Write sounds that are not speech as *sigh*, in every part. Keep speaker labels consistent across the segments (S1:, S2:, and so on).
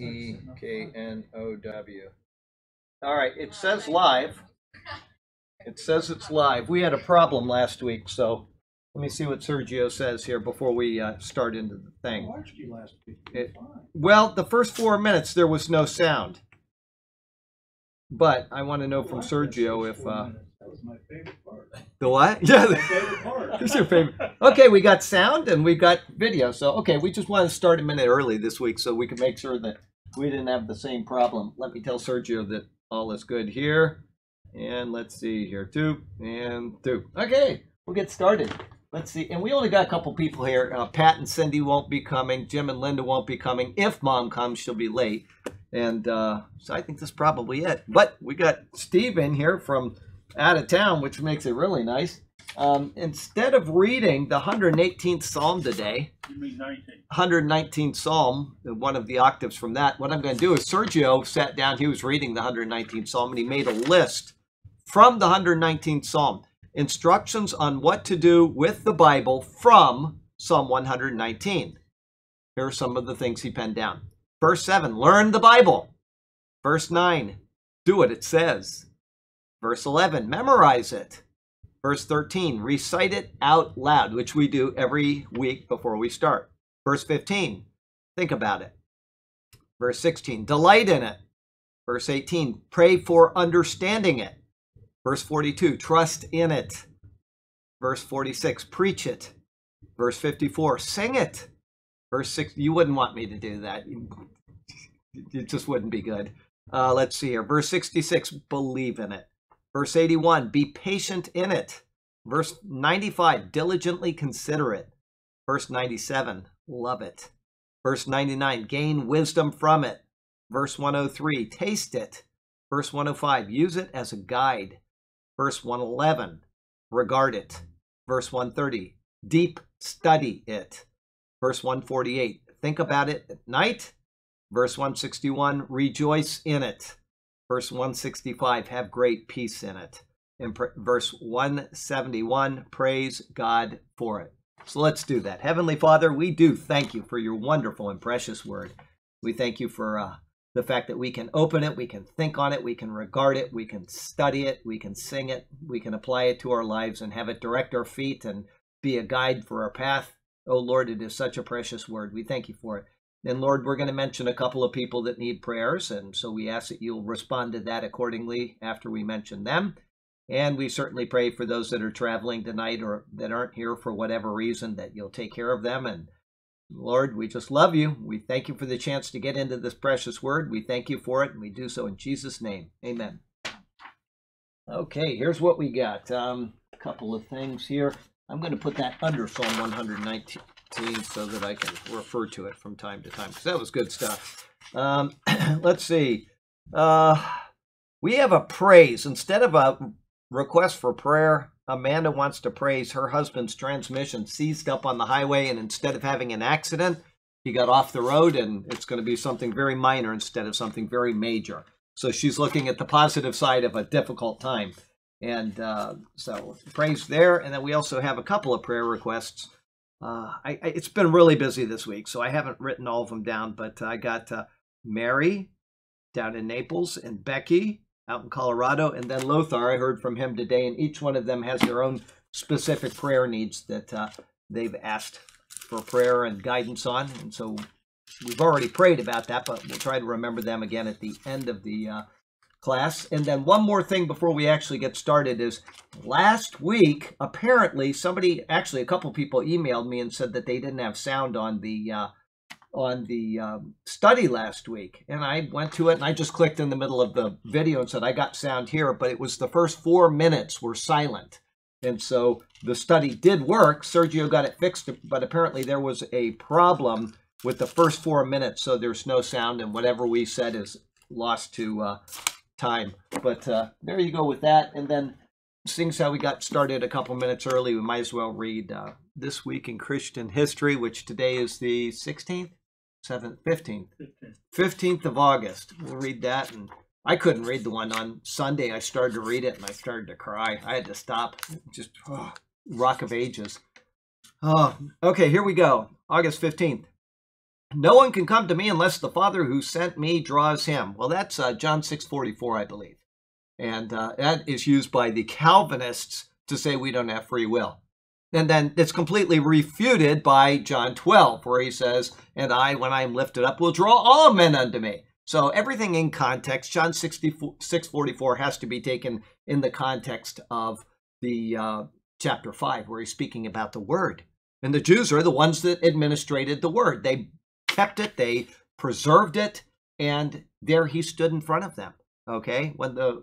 S1: E K N O W. All right, it says live. *laughs* It says it's live. We had a problem last week, so let me see what Sergio says here before we uh, start into the
S2: I
S1: thing.
S2: watched you last week.
S1: It-
S2: Fine.
S1: Well, the first four minutes there was no sound, but I want to know from
S2: I liked that
S1: Sergio if uh.
S2: That was my favorite part.
S1: The what? *laughs* Yeah.
S2: Part.
S1: Who's your favorite? Okay, we got sound and we got video. So, okay, we just wanted to start a minute early this week so we could make sure that we didn't have the same problem. Let me tell Sergio that all is good here. And let's see here, two and two. Okay, we'll get started. Let's see. And we only got a couple people here. Uh, Pat and Cindy won't be coming. Jim and Linda won't be coming. If mom comes, she'll be late. And uh, so I think that's probably it. But we got Steve in here from out of town, which makes it really nice. Um, instead of reading the 118th Psalm today,
S2: You mean 19.
S1: 119th Psalm, one of the octaves from that, what I'm going to do is Sergio sat down, he was reading the 119th Psalm, and he made a list from the 119th Psalm. Instructions on what to do with the Bible from Psalm 119. Here are some of the things he penned down. Verse 7, learn the Bible. Verse 9, do what it says. Verse 11, memorize it. Verse 13, recite it out loud, which we do every week before we start. Verse 15, think about it. Verse 16, delight in it. Verse 18, pray for understanding it. Verse 42, trust in it. Verse 46, preach it. Verse 54, sing it. Verse 6, you wouldn't want me to do that. It just wouldn't be good. Uh, let's see here. Verse 66, believe in it. Verse 81, be patient in it. Verse 95, diligently consider it. Verse 97, love it. Verse 99, gain wisdom from it. Verse 103, taste it. Verse 105, use it as a guide. Verse 111, regard it. Verse 130, deep study it. Verse 148, think about it at night. Verse 161, rejoice in it. Verse 165, have great peace in it. And pr- verse 171, praise God for it. So let's do that. Heavenly Father, we do thank you for your wonderful and precious word. We thank you for uh, the fact that we can open it, we can think on it, we can regard it, we can study it, we can sing it, we can apply it to our lives and have it direct our feet and be a guide for our path. Oh Lord, it is such a precious word. We thank you for it. And Lord, we're going to mention a couple of people that need prayers, and so we ask that you'll respond to that accordingly after we mention them. And we certainly pray for those that are traveling tonight or that aren't here for whatever reason that you'll take care of them. And Lord, we just love you. We thank you for the chance to get into this precious word. We thank you for it, and we do so in Jesus' name. Amen. Okay, here's what we got. Um, a couple of things here. I'm going to put that under Psalm 119 so that I can refer to it from time to time because that was good stuff. Um, *clears throat* let's see. Uh, we have a praise instead of a request for prayer. Amanda wants to praise her husband's transmission seized up on the highway, and instead of having an accident, he got off the road, and it's going to be something very minor instead of something very major. So she's looking at the positive side of a difficult time. And uh, so praise there. And then we also have a couple of prayer requests. Uh, I, I, it's been really busy this week, so I haven't written all of them down, but I got uh, Mary down in Naples and Becky out in Colorado, and then Lothar. I heard from him today, and each one of them has their own specific prayer needs that uh, they've asked for prayer and guidance on. And so we've already prayed about that, but we'll try to remember them again at the end of the uh, class. And then one more thing before we actually get started is last week, apparently somebody, actually a couple people emailed me and said that they didn't have sound on the uh, on the um, study last week. And I went to it and I just clicked in the middle of the video and said, I got sound here, but it was the first four minutes were silent. And so the study did work. Sergio got it fixed, but apparently there was a problem with the first four minutes. So there's no sound and whatever we said is lost to uh, time. But uh, there you go with that. And then seeing how we got started a couple minutes early, we might as well read uh, This Week in Christian History, which today is the 16th, 7th, 15th. 15th of August. We'll read that. And I couldn't read the one on Sunday. I started to read it and I started to cry. I had to stop. Just oh, Rock of Ages. Oh, okay, here we go. August 15th. No one can come to me unless the Father who sent me draws him. Well, that's uh, John 6:44, I believe. And uh, that is used by the Calvinists to say we don't have free will. And then it's completely refuted by John 12, where he says, And I, when I am lifted up, will draw all men unto me. So everything in context, John 644 has to be taken in the context of the uh, chapter 5, where he's speaking about the word. And the Jews are the ones that administrated the word. They kept it, they preserved it, and there he stood in front of them. Okay, when the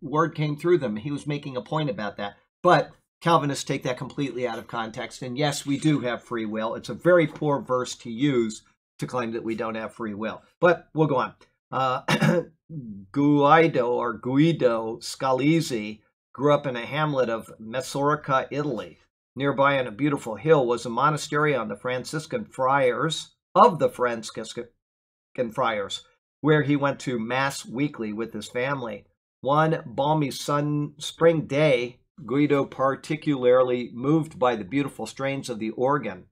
S1: word came through them, he was making a point about that. But Calvinists take that completely out of context. And yes, we do have free will. It's a very poor verse to use to claim that we don't have free will. But we'll go on. Uh, *clears throat* Guido or Guido Scalzi grew up in a hamlet of Mesorca, Italy. Nearby on a beautiful hill was a monastery on the Franciscan friars of the Franciscan friars, where he went to mass weekly with his family. One balmy sun spring day, Guido particularly moved by the beautiful strains of the organ.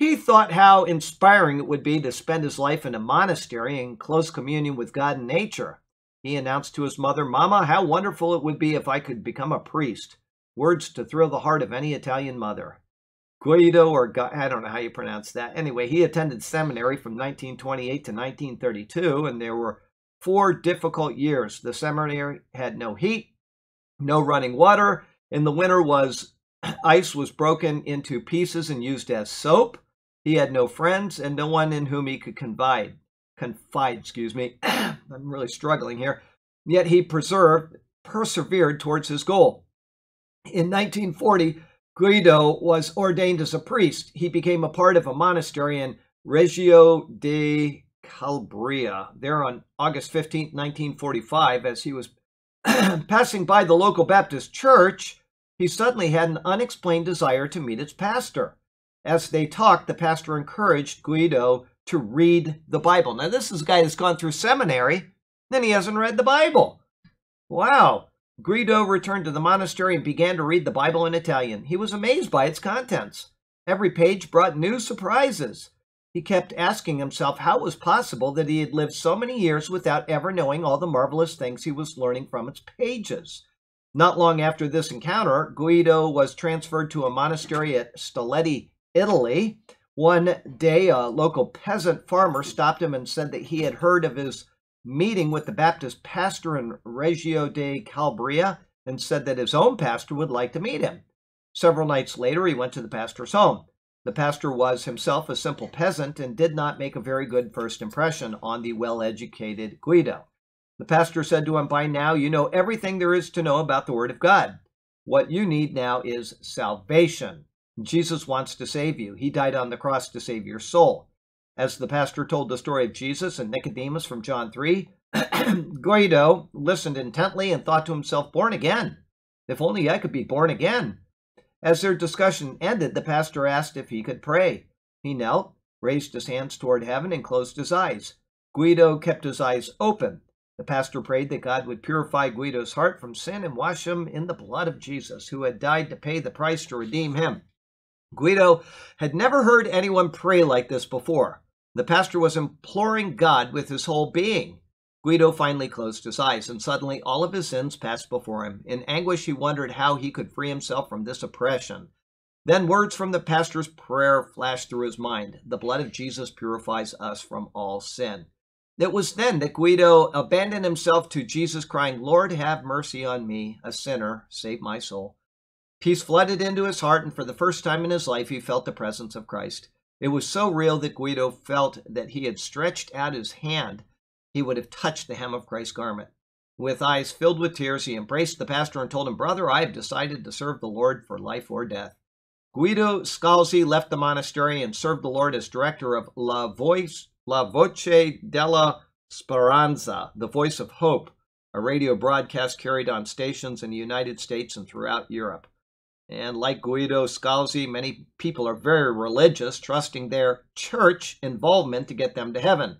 S1: He thought how inspiring it would be to spend his life in a monastery in close communion with God and nature. He announced to his mother, Mama, how wonderful it would be if I could become a priest. Words to thrill the heart of any Italian mother. Guido, or I don't know how you pronounce that. Anyway, he attended seminary from 1928 to 1932, and there were four difficult years. The seminary had no heat, no running water. In the winter was *clears throat* ice was broken into pieces and used as soap. He had no friends and no one in whom he could confide. Confide, excuse me. *clears throat* I'm really struggling here. Yet he preserved, persevered towards his goal. In 1940, Guido was ordained as a priest. He became a part of a monastery in Reggio de Calabria. There on August 15, 1945, as he was *clears throat* Passing by the local Baptist church, he suddenly had an unexplained desire to meet its pastor. As they talked, the pastor encouraged Guido to read the Bible. Now, this is a guy that's gone through seminary, then he hasn't read the Bible. Wow. Guido returned to the monastery and began to read the Bible in Italian. He was amazed by its contents. Every page brought new surprises. He kept asking himself how it was possible that he had lived so many years without ever knowing all the marvelous things he was learning from its pages. Not long after this encounter, Guido was transferred to a monastery at Staletti, Italy. One day, a local peasant farmer stopped him and said that he had heard of his meeting with the Baptist pastor in Reggio de Calabria and said that his own pastor would like to meet him. Several nights later, he went to the pastor's home. The pastor was himself a simple peasant and did not make a very good first impression on the well educated Guido. The pastor said to him, By now you know everything there is to know about the Word of God. What you need now is salvation. Jesus wants to save you. He died on the cross to save your soul. As the pastor told the story of Jesus and Nicodemus from John 3, *clears throat* Guido listened intently and thought to himself, Born again. If only I could be born again. As their discussion ended, the pastor asked if he could pray. He knelt, raised his hands toward heaven, and closed his eyes. Guido kept his eyes open. The pastor prayed that God would purify Guido's heart from sin and wash him in the blood of Jesus, who had died to pay the price to redeem him. Guido had never heard anyone pray like this before. The pastor was imploring God with his whole being. Guido finally closed his eyes, and suddenly all of his sins passed before him. In anguish, he wondered how he could free himself from this oppression. Then words from the pastor's prayer flashed through his mind The blood of Jesus purifies us from all sin. It was then that Guido abandoned himself to Jesus, crying, Lord, have mercy on me, a sinner, save my soul. Peace flooded into his heart, and for the first time in his life, he felt the presence of Christ. It was so real that Guido felt that he had stretched out his hand he would have touched the hem of Christ's garment. With eyes filled with tears, he embraced the pastor and told him, Brother, I have decided to serve the Lord for life or death. Guido Scalzi left the monastery and served the Lord as director of La, Voice, La Voce della Speranza, the Voice of Hope, a radio broadcast carried on stations in the United States and throughout Europe. And like Guido Scalzi, many people are very religious, trusting their church involvement to get them to heaven.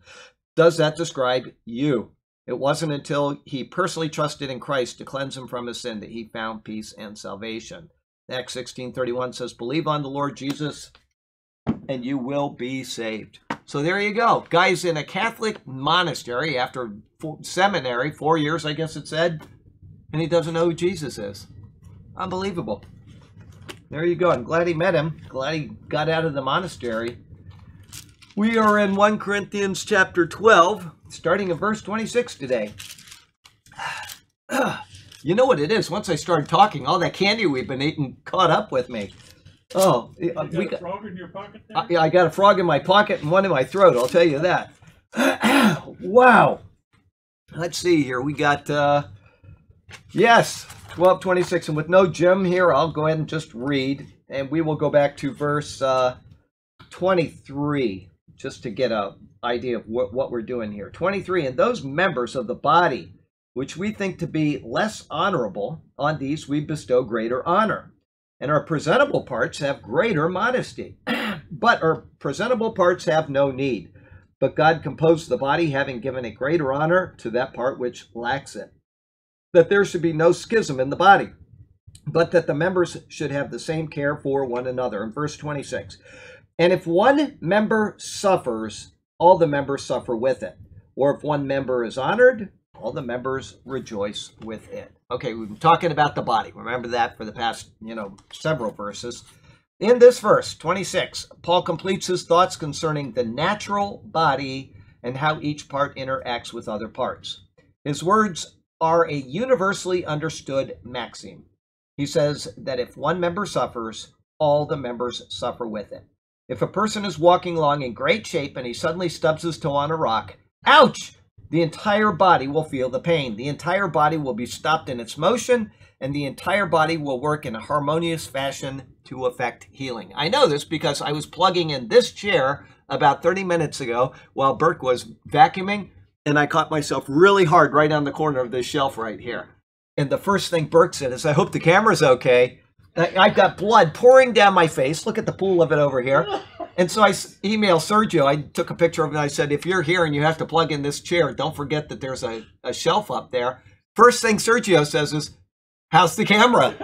S1: Does that describe you? It wasn't until he personally trusted in Christ to cleanse him from his sin that he found peace and salvation. Acts 16:31 says, "Believe on the Lord Jesus and you will be saved." So there you go. Guy's in a Catholic monastery after seminary, four years, I guess it said, and he doesn't know who Jesus is. Unbelievable. There you go. I'm glad he met him. Glad he got out of the monastery. We are in 1 Corinthians chapter 12, starting in verse 26 today. *sighs* You know what it is? Once I started talking, all that candy we've been eating caught up with me. Oh,
S2: You got
S1: we
S2: a
S1: got,
S2: frog in your pocket there?
S1: I, I got a frog in my pocket and one in my throat. I'll tell you that. *clears throat* wow. Let's see here. We got uh, yes, twelve twenty six, and with no Jim here, I'll go ahead and just read, and we will go back to verse uh, twenty three just to get a idea of what, what we're doing here. Twenty three, and those members of the body which we think to be less honorable, on these we bestow greater honor and our presentable parts have greater modesty. *clears throat* but our presentable parts have no need. But God composed the body, having given a greater honor to that part which lacks it. That there should be no schism in the body, but that the members should have the same care for one another. In verse 26, and if one member suffers, all the members suffer with it. Or if one member is honored, all the members rejoice with it. Okay, we've been talking about the body. Remember that for the past, you know, several verses. In this verse, 26, Paul completes his thoughts concerning the natural body and how each part interacts with other parts. His words are a universally understood maxim. He says that if one member suffers, all the members suffer with it. If a person is walking along in great shape and he suddenly stubs his toe on a rock, ouch! the entire body will feel the pain. The entire body will be stopped in its motion, and the entire body will work in a harmonious fashion to effect healing. I know this because I was plugging in this chair about 30 minutes ago while Burke was vacuuming, and I caught myself really hard right on the corner of this shelf right here. And the first thing Burke said is, I hope the camera's okay. I- I've got blood pouring down my face. Look at the pool of it over here. *laughs* And so I emailed Sergio. I took a picture of it and I said, if you're here and you have to plug in this chair, don't forget that there's a, a shelf up there. First thing Sergio says is, How's the camera?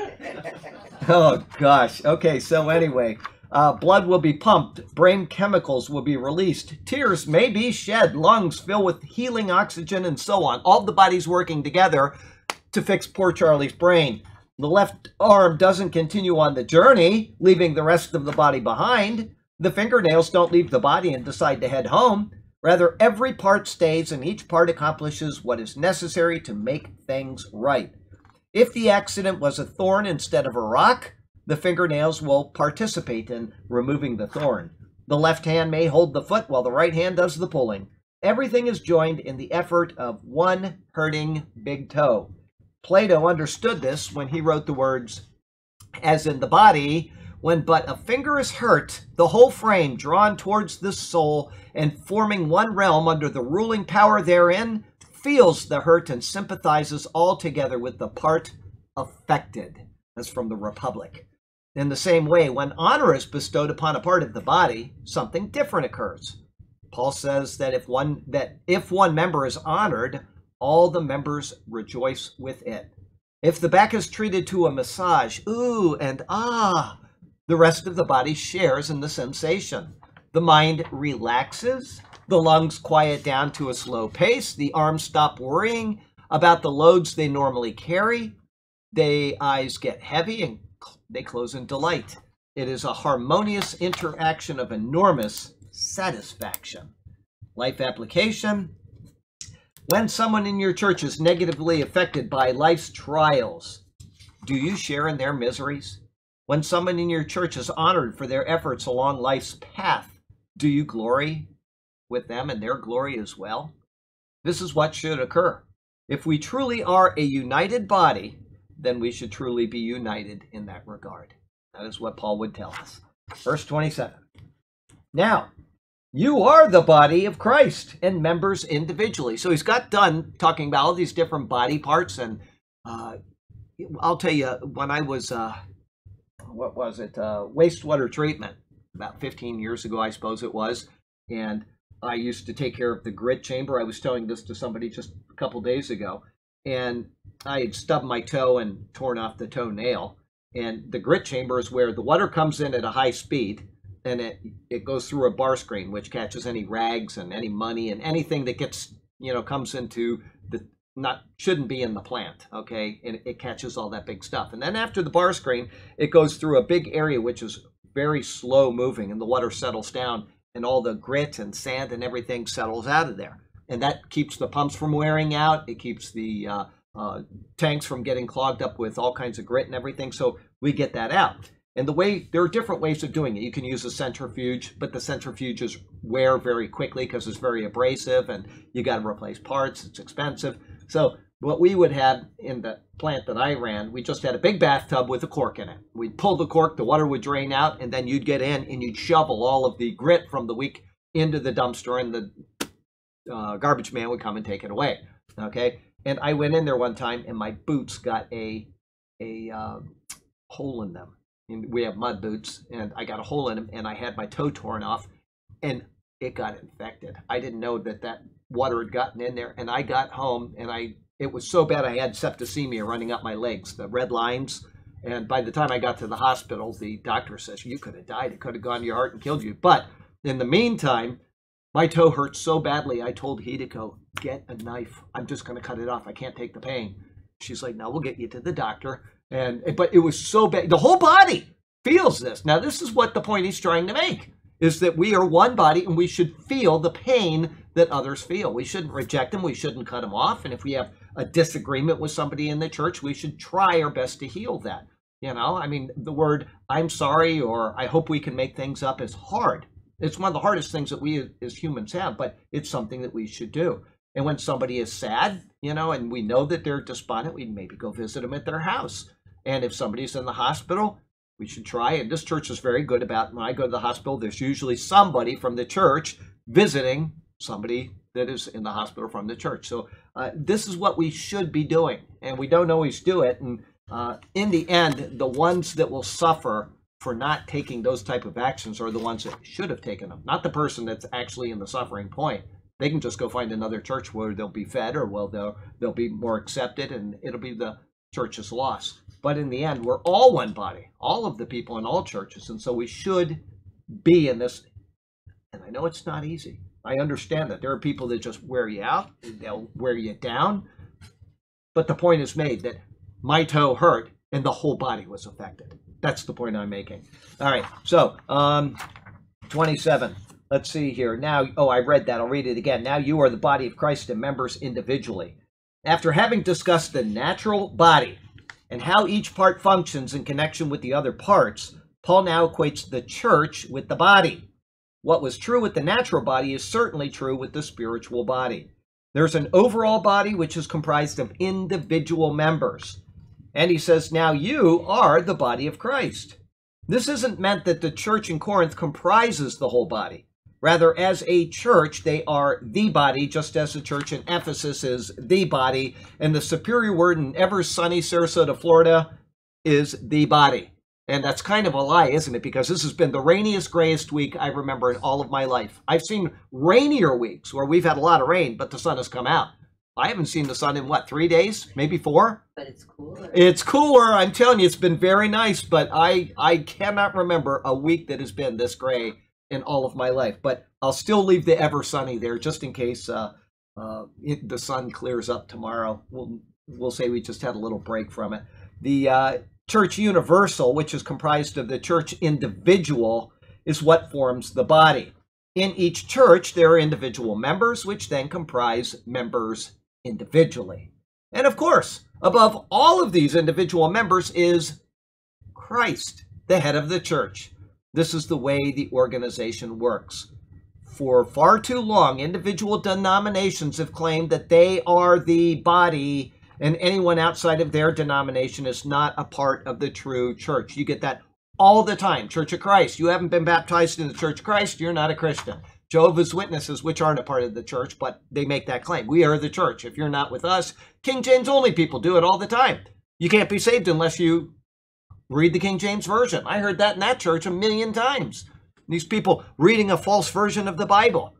S1: *laughs* oh, gosh. Okay, so anyway, uh, blood will be pumped, brain chemicals will be released, tears may be shed, lungs fill with healing oxygen, and so on. All the body's working together to fix poor Charlie's brain. The left arm doesn't continue on the journey, leaving the rest of the body behind. The fingernails don't leave the body and decide to head home. Rather, every part stays and each part accomplishes what is necessary to make things right. If the accident was a thorn instead of a rock, the fingernails will participate in removing the thorn. The left hand may hold the foot while the right hand does the pulling. Everything is joined in the effort of one hurting big toe. Plato understood this when he wrote the words, as in the body, when but a finger is hurt, the whole frame drawn towards the soul and forming one realm under the ruling power therein feels the hurt and sympathizes altogether with the part affected. That's from the Republic. In the same way, when honor is bestowed upon a part of the body, something different occurs. Paul says that if one that if one member is honored, all the members rejoice with it. If the back is treated to a massage, ooh and ah, the rest of the body shares in the sensation. The mind relaxes, the lungs quiet down to a slow pace, the arms stop worrying about the loads they normally carry, the eyes get heavy and they close in delight. It is a harmonious interaction of enormous satisfaction. Life application when someone in your church is negatively affected by life's trials, do you share in their miseries? When someone in your church is honored for their efforts along life's path, do you glory with them and their glory as well? This is what should occur. If we truly are a united body, then we should truly be united in that regard. That is what Paul would tell us. Verse 27. Now, you are the body of Christ and members individually. So he's got done talking about all these different body parts. And uh, I'll tell you, when I was, uh, what was it, uh, wastewater treatment, about 15 years ago, I suppose it was. And I used to take care of the grit chamber. I was telling this to somebody just a couple days ago. And I had stubbed my toe and torn off the toenail. And the grit chamber is where the water comes in at a high speed and it it goes through a bar screen, which catches any rags and any money and anything that gets you know comes into the not shouldn't be in the plant. Okay, and it catches all that big stuff. And then after the bar screen, it goes through a big area which is very slow moving, and the water settles down, and all the grit and sand and everything settles out of there, and that keeps the pumps from wearing out. It keeps the uh, uh, tanks from getting clogged up with all kinds of grit and everything. So we get that out. And the way there are different ways of doing it. You can use a centrifuge, but the centrifuges wear very quickly because it's very abrasive, and you got to replace parts. It's expensive. So what we would have in the plant that I ran, we just had a big bathtub with a cork in it. We'd pull the cork, the water would drain out, and then you'd get in and you'd shovel all of the grit from the week into the dumpster, and the uh, garbage man would come and take it away. Okay, and I went in there one time, and my boots got a a uh, hole in them. And we have mud boots, and I got a hole in them, and I had my toe torn off, and it got infected. I didn't know that that water had gotten in there, and I got home, and I it was so bad I had septicemia running up my legs, the red lines. And by the time I got to the hospital, the doctor says you could have died. It could have gone to your heart and killed you. But in the meantime, my toe hurt so badly. I told Hideko, get a knife. I'm just going to cut it off. I can't take the pain. She's like, no, we'll get you to the doctor. And but it was so bad. The whole body feels this. Now, this is what the point he's trying to make is that we are one body and we should feel the pain that others feel. We shouldn't reject them. We shouldn't cut them off. And if we have a disagreement with somebody in the church, we should try our best to heal that. You know, I mean, the word I'm sorry or I hope we can make things up is hard. It's one of the hardest things that we as humans have, but it's something that we should do. And when somebody is sad, you know, and we know that they're despondent, we maybe go visit them at their house. And if somebody's in the hospital, we should try. And this church is very good about when I go to the hospital, there's usually somebody from the church visiting somebody that is in the hospital from the church. So uh, this is what we should be doing. And we don't always do it. And uh, in the end, the ones that will suffer for not taking those type of actions are the ones that should have taken them, not the person that's actually in the suffering point. They can just go find another church where they'll be fed or well they'll they'll be more accepted and it'll be the church's loss. But in the end, we're all one body, all of the people in all churches. And so we should be in this. And I know it's not easy. I understand that there are people that just wear you out, they'll wear you down. But the point is made that my toe hurt and the whole body was affected. That's the point I'm making. All right. So, um, 27. Let's see here. Now, oh, I read that. I'll read it again. Now you are the body of Christ and members individually. After having discussed the natural body, and how each part functions in connection with the other parts, Paul now equates the church with the body. What was true with the natural body is certainly true with the spiritual body. There's an overall body which is comprised of individual members. And he says, Now you are the body of Christ. This isn't meant that the church in Corinth comprises the whole body. Rather, as a church, they are the body, just as the church in Ephesus is the body. And the superior word in ever sunny Sarasota, Florida is the body. And that's kind of a lie, isn't it? Because this has been the rainiest, grayest week I remember in all of my life. I've seen rainier weeks where we've had a lot of rain, but the sun has come out. I haven't seen the sun in what, three days? Maybe four?
S3: But it's cooler.
S1: It's cooler. I'm telling you, it's been very nice, but I, I cannot remember a week that has been this gray in all of my life. But I'll still leave the ever sunny there just in case uh, uh, it, the sun clears up tomorrow. We'll we'll say we just had a little break from it. The uh, church universal, which is comprised of the church individual, is what forms the body. In each church, there are individual members, which then comprise members individually. And of course, above all of these individual members is Christ, the head of the church. This is the way the organization works. For far too long, individual denominations have claimed that they are the body, and anyone outside of their denomination is not a part of the true church. You get that all the time. Church of Christ. You haven't been baptized in the Church of Christ, you're not a Christian. Jehovah's Witnesses, which aren't a part of the church, but they make that claim. We are the church. If you're not with us, King James only people do it all the time. You can't be saved unless you read the King James Version. I heard that in that church a million times. These people reading a false version of the Bible.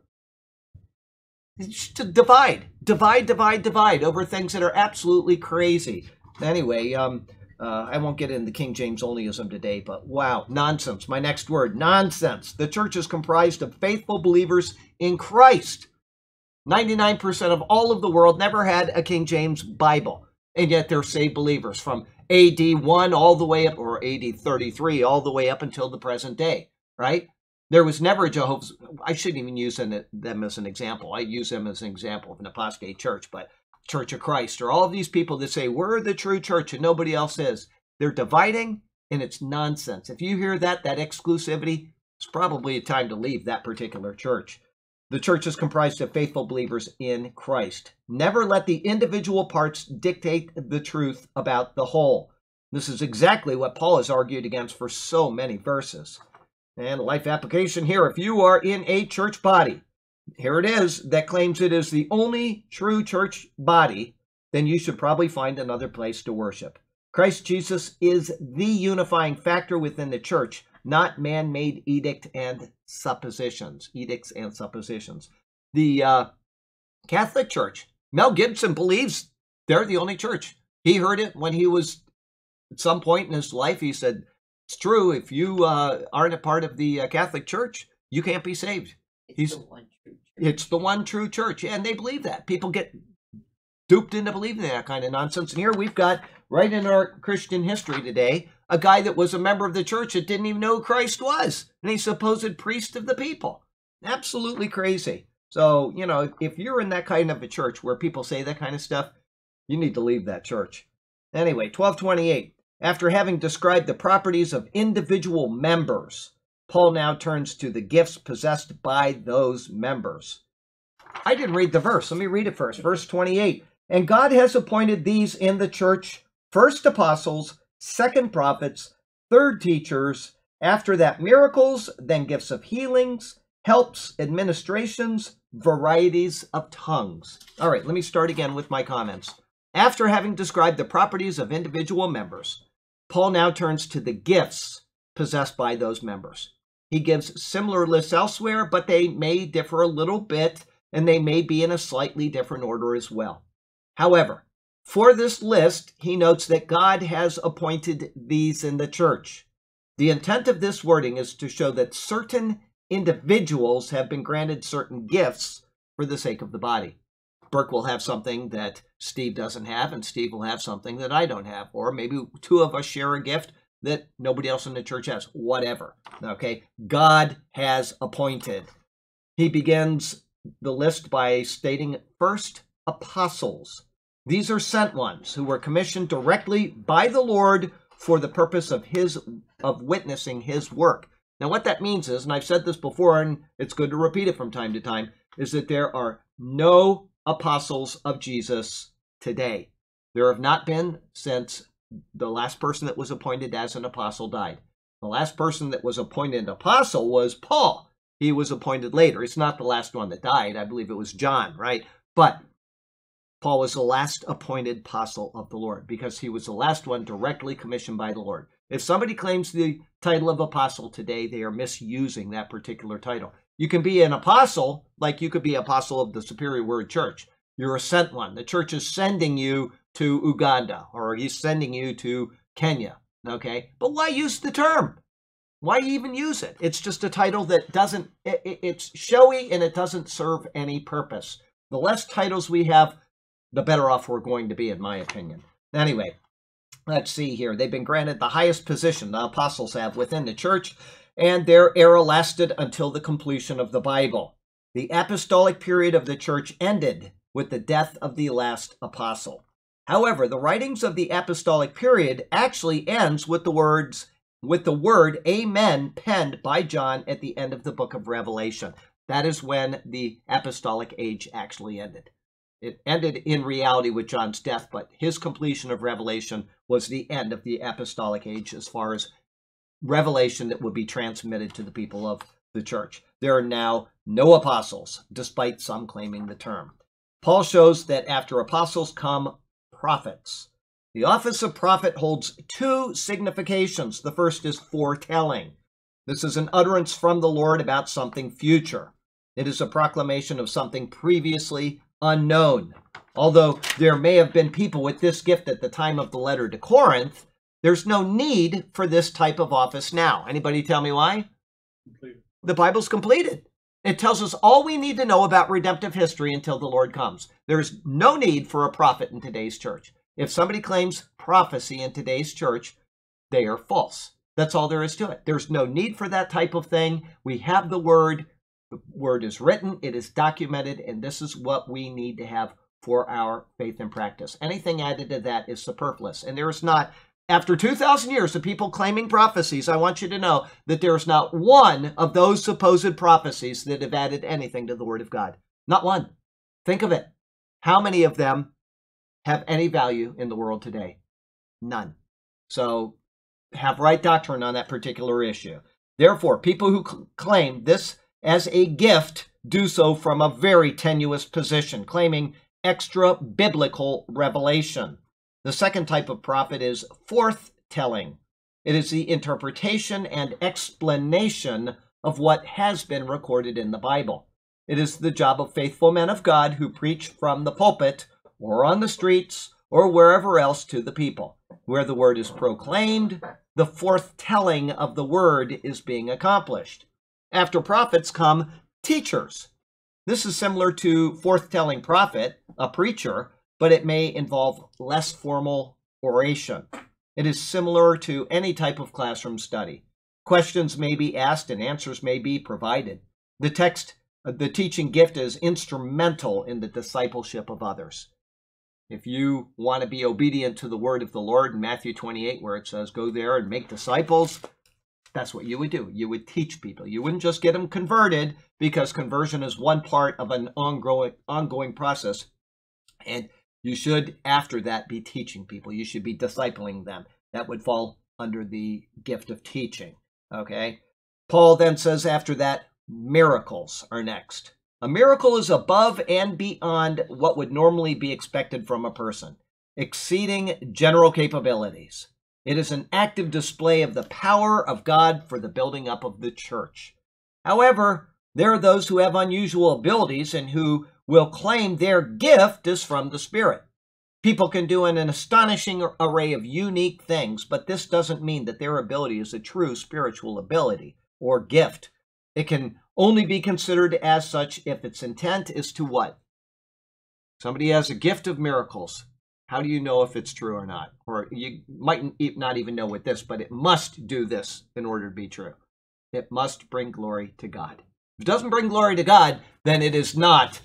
S1: Just to divide, divide, divide, divide over things that are absolutely crazy. Anyway, um, Uh, I won't get into King James onlyism today, but wow, nonsense. My next word, nonsense. The church is comprised of faithful believers in Christ. 99% of all of the world never had a King James Bible, and yet they're saved believers from AD 1 all the way up, or AD 33 all the way up until the present day, right? There was never a Jehovah's, I shouldn't even use them as an example. I use them as an example of an apostate church, but Church of Christ, or all of these people that say we're the true church and nobody else is. They're dividing and it's nonsense. If you hear that, that exclusivity, it's probably a time to leave that particular church. The church is comprised of faithful believers in Christ. Never let the individual parts dictate the truth about the whole. This is exactly what Paul has argued against for so many verses. And life application here if you are in a church body, here it is, that claims it is the only true church body, then you should probably find another place to worship. Christ Jesus is the unifying factor within the church, not man made edict and suppositions. Edicts and suppositions. The uh, Catholic Church, Mel Gibson believes they're the only church. He heard it when he was at some point in his life. He said, It's true, if you uh, aren't a part of the uh, Catholic Church, you can't be saved.
S3: It's
S1: He's-
S3: the one true.
S1: It's the one true church. And they believe that. People get duped into believing that kind of nonsense. And here we've got, right in our Christian history today, a guy that was a member of the church that didn't even know who Christ was. And he's supposed priest of the people. Absolutely crazy. So, you know, if you're in that kind of a church where people say that kind of stuff, you need to leave that church. Anyway, 1228. After having described the properties of individual members, Paul now turns to the gifts possessed by those members. I didn't read the verse. Let me read it first. Verse 28. And God has appointed these in the church first apostles, second prophets, third teachers, after that miracles, then gifts of healings, helps, administrations, varieties of tongues. All right, let me start again with my comments. After having described the properties of individual members, Paul now turns to the gifts possessed by those members. He gives similar lists elsewhere, but they may differ a little bit and they may be in a slightly different order as well. However, for this list, he notes that God has appointed these in the church. The intent of this wording is to show that certain individuals have been granted certain gifts for the sake of the body. Burke will have something that Steve doesn't have, and Steve will have something that I don't have. Or maybe two of us share a gift that nobody else in the church has. Whatever. Okay? God has appointed. He begins the list by stating first apostles. These are sent ones who were commissioned directly by the Lord for the purpose of his of witnessing his work. Now what that means is, and I've said this before and it's good to repeat it from time to time, is that there are no apostles of Jesus today. There have not been since the last person that was appointed as an apostle died. The last person that was appointed apostle was Paul. He was appointed later. It's not the last one that died. I believe it was John, right? But Paul was the last appointed apostle of the Lord because he was the last one directly commissioned by the Lord. If somebody claims the title of apostle today, they are misusing that particular title. You can be an apostle like you could be apostle of the Superior Word Church. You're a sent one. The church is sending you to Uganda or he's sending you to Kenya. Okay? But why use the term? Why even use it? It's just a title that doesn't, it, it- it's showy and it doesn't serve any purpose. The less titles we have, the better off we're going to be, in my opinion. Anyway, let's see here. They've been granted the highest position the apostles have within the church, and their era lasted until the completion of the Bible. The apostolic period of the church ended with the death of the last apostle. However, the writings of the apostolic period actually ends with the words with the word amen penned by John at the end of the book of Revelation. That is when the apostolic age actually ended. It ended in reality with John's death, but his completion of Revelation was the end of the apostolic age as far as revelation that would be transmitted to the people of the church. There are now no apostles, despite some claiming the term. Paul shows that after apostles come prophets. The office of prophet holds two significations. The first is foretelling. This is an utterance from the Lord about something future. It is a proclamation of something previously unknown. Although there may have been people with this gift at the time of the letter to Corinth, There's no need for this type of office now. Anybody tell me why?
S2: Completed.
S1: The Bible's completed. It tells us all we need to know about redemptive history until the Lord comes. There's no need for a prophet in today's church. If somebody claims prophecy in today's church, they are false. That's all there is to it. There's no need for that type of thing. We have the word. The word is written, it is documented, and this is what we need to have for our faith and practice. Anything added to that is superfluous. And there is not, after 2,000 years of people claiming prophecies, I want you to know that there is not one of those supposed prophecies that have added anything to the Word of God. Not one. Think of it. How many of them have any value in the world today? None. So have right doctrine on that particular issue. Therefore, people who cl- claim this as a gift do so from a very tenuous position, claiming extra biblical revelation. The second type of prophet is forth telling. It is the interpretation and explanation of what has been recorded in the Bible. It is the job of faithful men of God who preach from the pulpit or on the streets or wherever else to the people. Where the word is proclaimed, the forthtelling of the word is being accomplished. After prophets come teachers. This is similar to forthtelling prophet, a preacher, but it may involve less formal oration. It is similar to any type of classroom study. Questions may be asked and answers may be provided. The text, uh, the teaching gift is instrumental in the discipleship of others. If you want to be obedient to the word of the Lord in Matthew 28, where it says, Go there and make disciples, that's what you would do. You would teach people. You wouldn't just get them converted because conversion is one part of an ongoing ongoing process. And you should, after that, be teaching people. You should be discipling them. That would fall under the gift of teaching. Okay? Paul then says after that, miracles are next. A miracle is above and beyond what would normally be expected from a person, exceeding general capabilities. It is an active display of the power of God for the building up of the church. However, there are those who have unusual abilities and who will claim their gift is from the Spirit. People can do an astonishing array of unique things, but this doesn't mean that their ability is a true spiritual ability or gift. It can only be considered as such if its intent is to what? Somebody has a gift of miracles. How do you know if it's true or not? Or you might not even know with this, but it must do this in order to be true. It must bring glory to God. If it doesn't bring glory to God, then it is not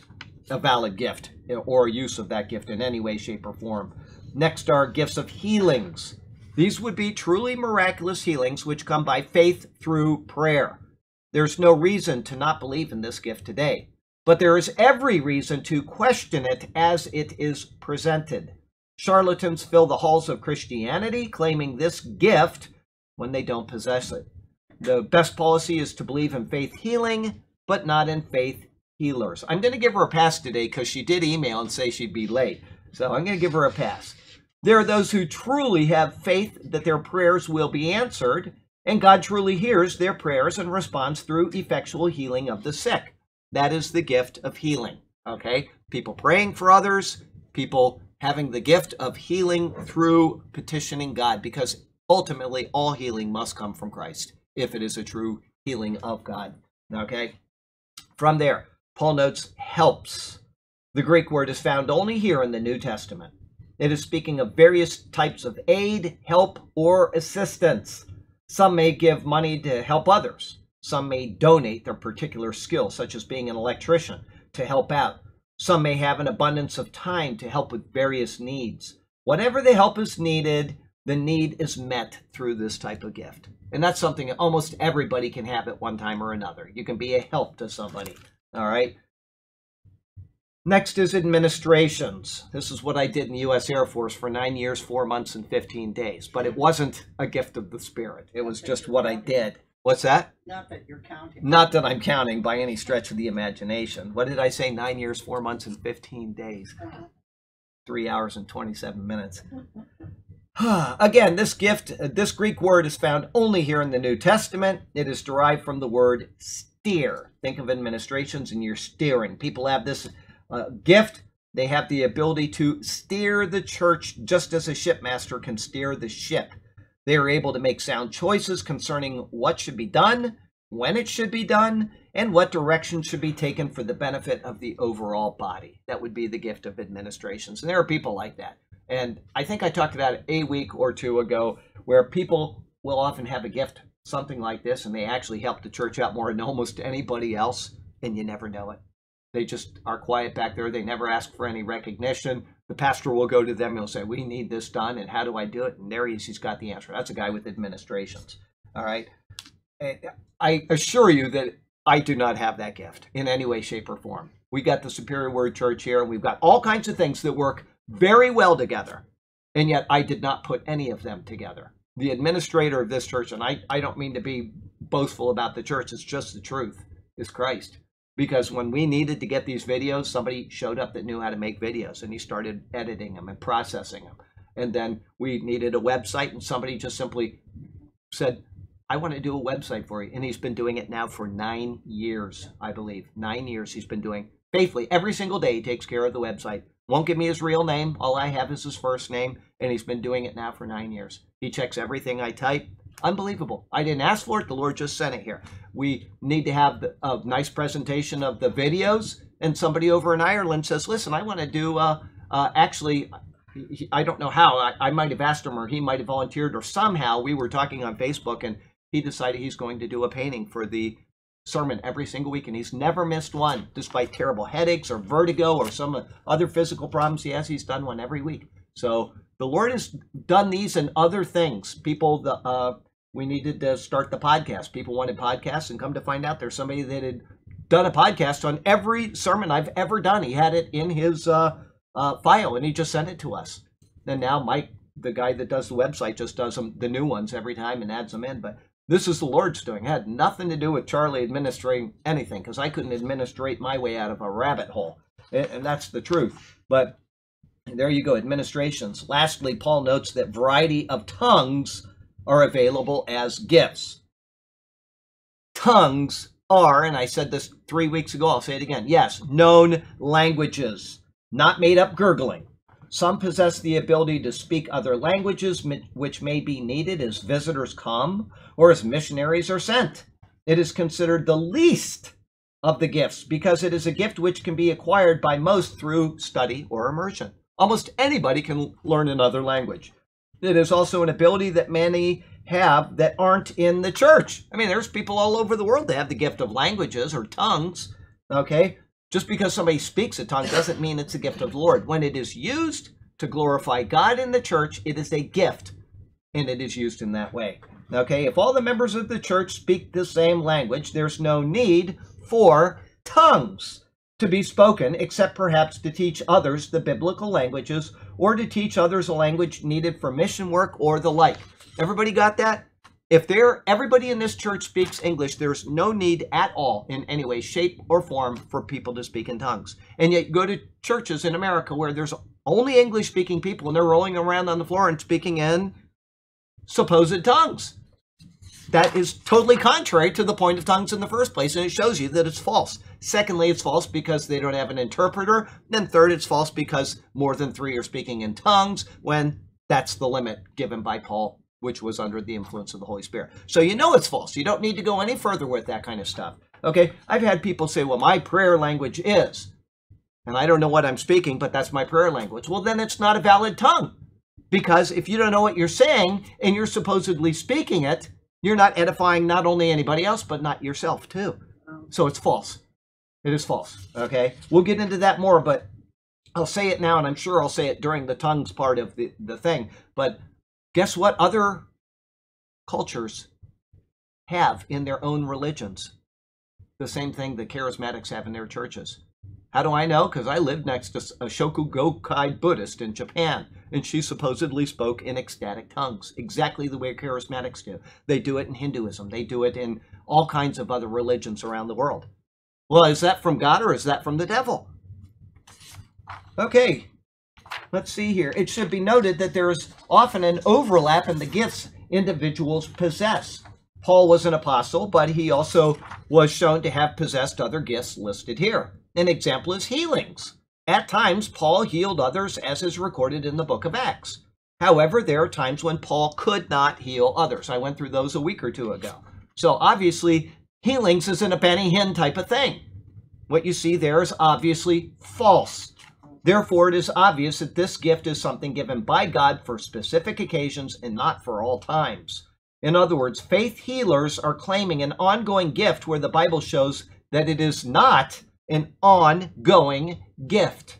S1: a valid gift eh, or use of that gift in any way, shape, or form. Next are gifts of healings. These would be truly miraculous healings which come by faith through prayer. There's no reason to not believe in this gift today, but there is every reason to question it as it is presented. Charlatans fill the halls of Christianity claiming this gift when they don't possess it. The best policy is to believe in faith healing, but not in faith healers. I'm going to give her a pass today because she did email and say she'd be late. So I'm going to give her a pass. There are those who truly have faith that their prayers will be answered, and God truly hears their prayers and responds through effectual healing of the sick. That is the gift of healing. Okay? People praying for others, people having the gift of healing through petitioning God, because ultimately all healing must come from Christ if it is a true healing of God. Okay? From there, Paul notes helps. The Greek word is found only here in the New Testament. It is speaking of various types of aid, help, or assistance. Some may give money to help others. Some may donate their particular skill, such as being an electrician, to help out. Some may have an abundance of time to help with various needs. Whatever the help is needed, the need is met through this type of gift. And that's something almost everybody can have at one time or another. You can be a help to somebody. All right. Next is administrations. This is what I did in the U.S. Air Force for nine years, four months, and 15 days. But it wasn't a gift of the Spirit. It was just what I did. What's that?
S3: Not that you're counting.
S1: Not that I'm counting by any stretch of the imagination. What did I say? Nine years, four months, and 15 days. Three hours and 27 minutes. *sighs* Again, this gift, this Greek word is found only here in the New Testament. It is derived from the word steer. Think of administrations and you're steering. People have this uh, gift. They have the ability to steer the church just as a shipmaster can steer the ship. They are able to make sound choices concerning what should be done, when it should be done, and what direction should be taken for the benefit of the overall body. That would be the gift of administrations. And there are people like that. And I think I talked about a week or two ago where people will often have a gift, something like this, and they actually help the church out more than almost anybody else, and you never know it. They just are quiet back there. They never ask for any recognition. The pastor will go to them. And he'll say, We need this done, and how do I do it? And there he is. He's got the answer. That's a guy with administrations. All right. And I assure you that I do not have that gift in any way, shape, or form. We got the Superior Word Church here, and we've got all kinds of things that work very well together. And yet I did not put any of them together. The administrator of this church, and I, I don't mean to be boastful about the church, it's just the truth, is Christ. Because when we needed to get these videos, somebody showed up that knew how to make videos and he started editing them and processing them. And then we needed a website, and somebody just simply said, I want to do a website for you. And he's been doing it now for nine years, I believe. Nine years he's been doing faithfully. Every single day he takes care of the website. Won't give me his real name. All I have is his first name. And he's been doing it now for nine years. He checks everything I type. Unbelievable. I didn't ask for it. The Lord just sent it here. We need to have a nice presentation of the videos. And somebody over in Ireland says, listen, I want to do, uh, uh, actually, I don't know how. I, I might have asked him or he might have volunteered or somehow we were talking on Facebook and he decided he's going to do a painting for the sermon every single week, and he's never missed one, despite terrible headaches or vertigo or some other physical problems he has. He's done one every week. So the Lord has done these and other things. People, the uh, we needed to start the podcast. People wanted podcasts, and come to find out, there's somebody that had done a podcast on every sermon I've ever done. He had it in his uh, uh, file, and he just sent it to us. And now Mike, the guy that does the website, just does them the new ones every time and adds them in. But this is the Lord's doing. It had nothing to do with Charlie administering anything because I couldn't administrate my way out of a rabbit hole. And that's the truth. But there you go, administrations. Lastly, Paul notes that variety of tongues are available as gifts. Tongues are, and I said this three weeks ago, I'll say it again. Yes, known languages, not made up gurgling. Some possess the ability to speak other languages which may be needed as visitors come or as missionaries are sent. It is considered the least of the gifts because it is a gift which can be acquired by most through study or immersion. Almost anybody can learn another language. It is also an ability that many have that aren't in the church. I mean, there's people all over the world that have the gift of languages or tongues, okay? Just because somebody speaks a tongue doesn't mean it's a gift of the Lord. When it is used to glorify God in the church, it is a gift and it is used in that way. Okay, if all the members of the church speak the same language, there's no need for tongues to be spoken, except perhaps to teach others the biblical languages or to teach others a language needed for mission work or the like. Everybody got that? If there everybody in this church speaks English, there's no need at all in any way, shape, or form for people to speak in tongues. And yet go to churches in America where there's only English speaking people and they're rolling around on the floor and speaking in supposed tongues. That is totally contrary to the point of tongues in the first place, and it shows you that it's false. Secondly, it's false because they don't have an interpreter. Then third, it's false because more than three are speaking in tongues when that's the limit given by Paul which was under the influence of the Holy Spirit. So you know it's false. You don't need to go any further with that kind of stuff. Okay? I've had people say, well, my prayer language is, and I don't know what I'm speaking, but that's my prayer language. Well, then it's not a valid tongue. Because if you don't know what you're saying and you're supposedly speaking it, you're not edifying not only anybody else, but not yourself too. So it's false. It is false. Okay? We'll get into that more, but I'll say it now, and I'm sure I'll say it during the tongues part of the, the thing. But Guess what other cultures have in their own religions? The same thing the charismatics have in their churches. How do I know? Because I lived next to a Soka Gakkai Buddhist in Japan, and she supposedly spoke in ecstatic tongues, exactly the way charismatics do. They do it in Hinduism, they do it in all kinds of other religions around the world. Well, is that from God or is that from the devil? Okay, Let's see here. It should be noted that there is often an overlap in the gifts individuals possess. Paul was an apostle, but he also was shown to have possessed other gifts listed here. An example is healings. At times, Paul healed others, as is recorded in the book of Acts. However, there are times when Paul could not heal others. I went through those a week or two ago. So obviously, healings isn't a Benny Hinn type of thing. What you see there is obviously false. Therefore, it is obvious that this gift is something given by God for specific occasions and not for all times. In other words, faith healers are claiming an ongoing gift where the Bible shows that it is not an ongoing gift.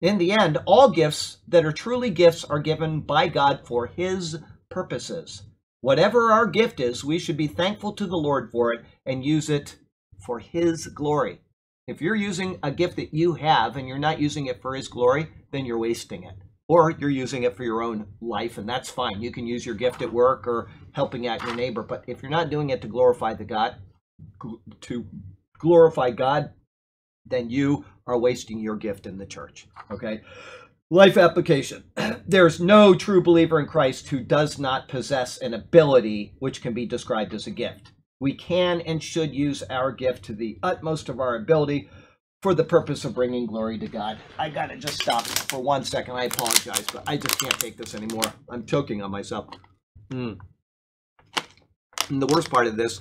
S1: In the end, all gifts that are truly gifts are given by God for His purposes. Whatever our gift is, we should be thankful to the Lord for it and use it for His glory. If you're using a gift that you have and you're not using it for His glory, then you're wasting it. Or you're using it for your own life, and that's fine. You can use your gift at work or helping out your neighbor. But if you're not doing it to glorify the God, to glorify God, then you are wasting your gift in the church. Okay? Life application. *clears throat* There's no true believer in Christ who does not possess an ability which can be described as a gift. We can and should use our gift to the utmost of our ability for the purpose of bringing glory to God. I gotta just stop for one second. I apologize, but I just can't take this anymore. I'm choking on myself. Mm. And the worst part of this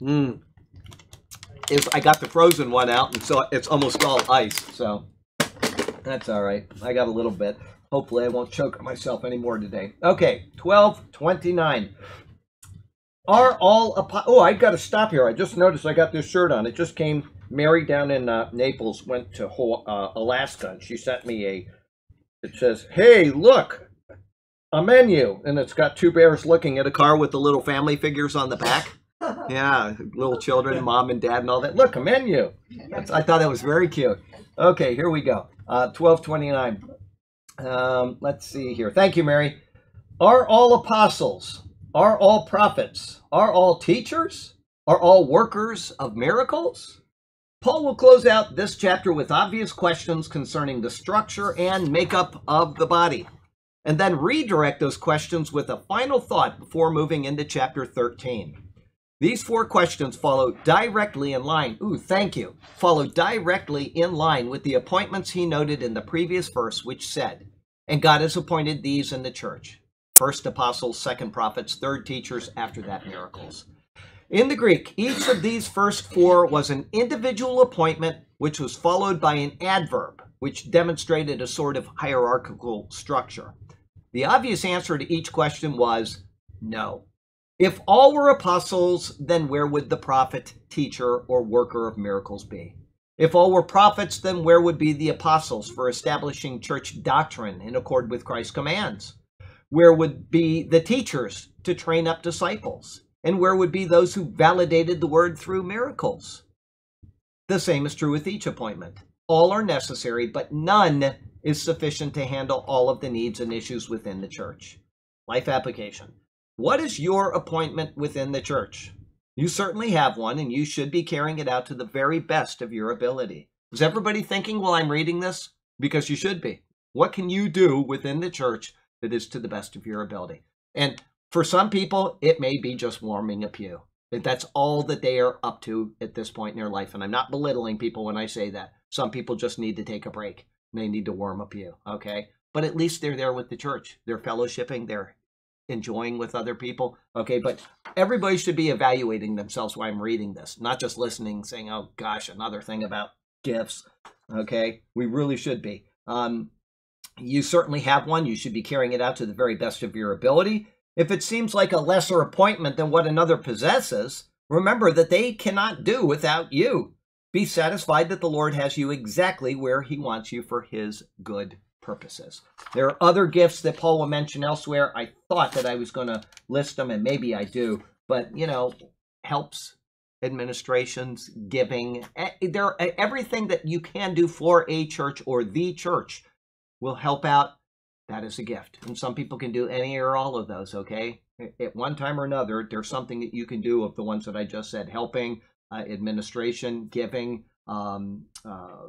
S1: mm, is I got the frozen one out, and so it's almost all ice. So that's all right. I got a little bit. Hopefully, I won't choke myself anymore today. Okay, twelve twenty-nine. Are all apo- oh? I got to stop here. I just noticed I got this shirt on. It just came. Mary down in uh, Naples went to uh, Alaska, and she sent me a. It says, "Hey, look, a menu," and it's got two bears looking at a car with the little family figures on the back. *laughs* yeah, little children, mom and dad, and all that. Look, a menu. That's, I thought that was very cute. Okay, here we go. Uh, Twelve twenty nine. Um, let's see here. Thank you, Mary. Are all apostles? Are all prophets? Are all teachers? Are all workers of miracles? Paul will close out this chapter with obvious questions concerning the structure and makeup of the body, and then redirect those questions with a final thought before moving into chapter 13. These four questions follow directly in line. Ooh, thank you. Follow directly in line with the appointments he noted in the previous verse, which said, And God has appointed these in the church first apostles, second prophets, third teachers, after that, miracles. In the Greek, each of these first four was an individual appointment, which was followed by an adverb, which demonstrated a sort of hierarchical structure. The obvious answer to each question was no. If all were apostles, then where would the prophet, teacher, or worker of miracles be? If all were prophets, then where would be the apostles for establishing church doctrine in accord with Christ's commands? Where would be the teachers to train up disciples? And where would be those who validated the word through miracles? The same is true with each appointment. All are necessary, but none is sufficient to handle all of the needs and issues within the church. Life application. What is your appointment within the church? You certainly have one, and you should be carrying it out to the very best of your ability. Is everybody thinking while I'm reading this? Because you should be. What can you do within the church that is to the best of your ability? And for some people, it may be just warming a pew. That's all that they are up to at this point in their life. And I'm not belittling people when I say that. Some people just need to take a break. They need to warm a pew, okay? But at least they're there with the church. They're fellowshipping. They're enjoying with other people. Okay, but everybody should be evaluating themselves while I'm reading this, not just listening, saying, "Oh gosh, another thing about gifts." Okay, we really should be. Um, you certainly have one. You should be carrying it out to the very best of your ability. If it seems like a lesser appointment than what another possesses, remember that they cannot do without you. Be satisfied that the Lord has you exactly where He wants you for His good purposes. There are other gifts that Paul will mention elsewhere. I thought that I was going to list them, and maybe I do, but you know, helps, administrations, giving, eh, there eh, everything that you can do for a church or the church will help out. That is a gift, and some people can do any or all of those. Okay, at one time or another, there's something that you can do of the ones that I just said: helping, uh, administration, giving. Um, uh,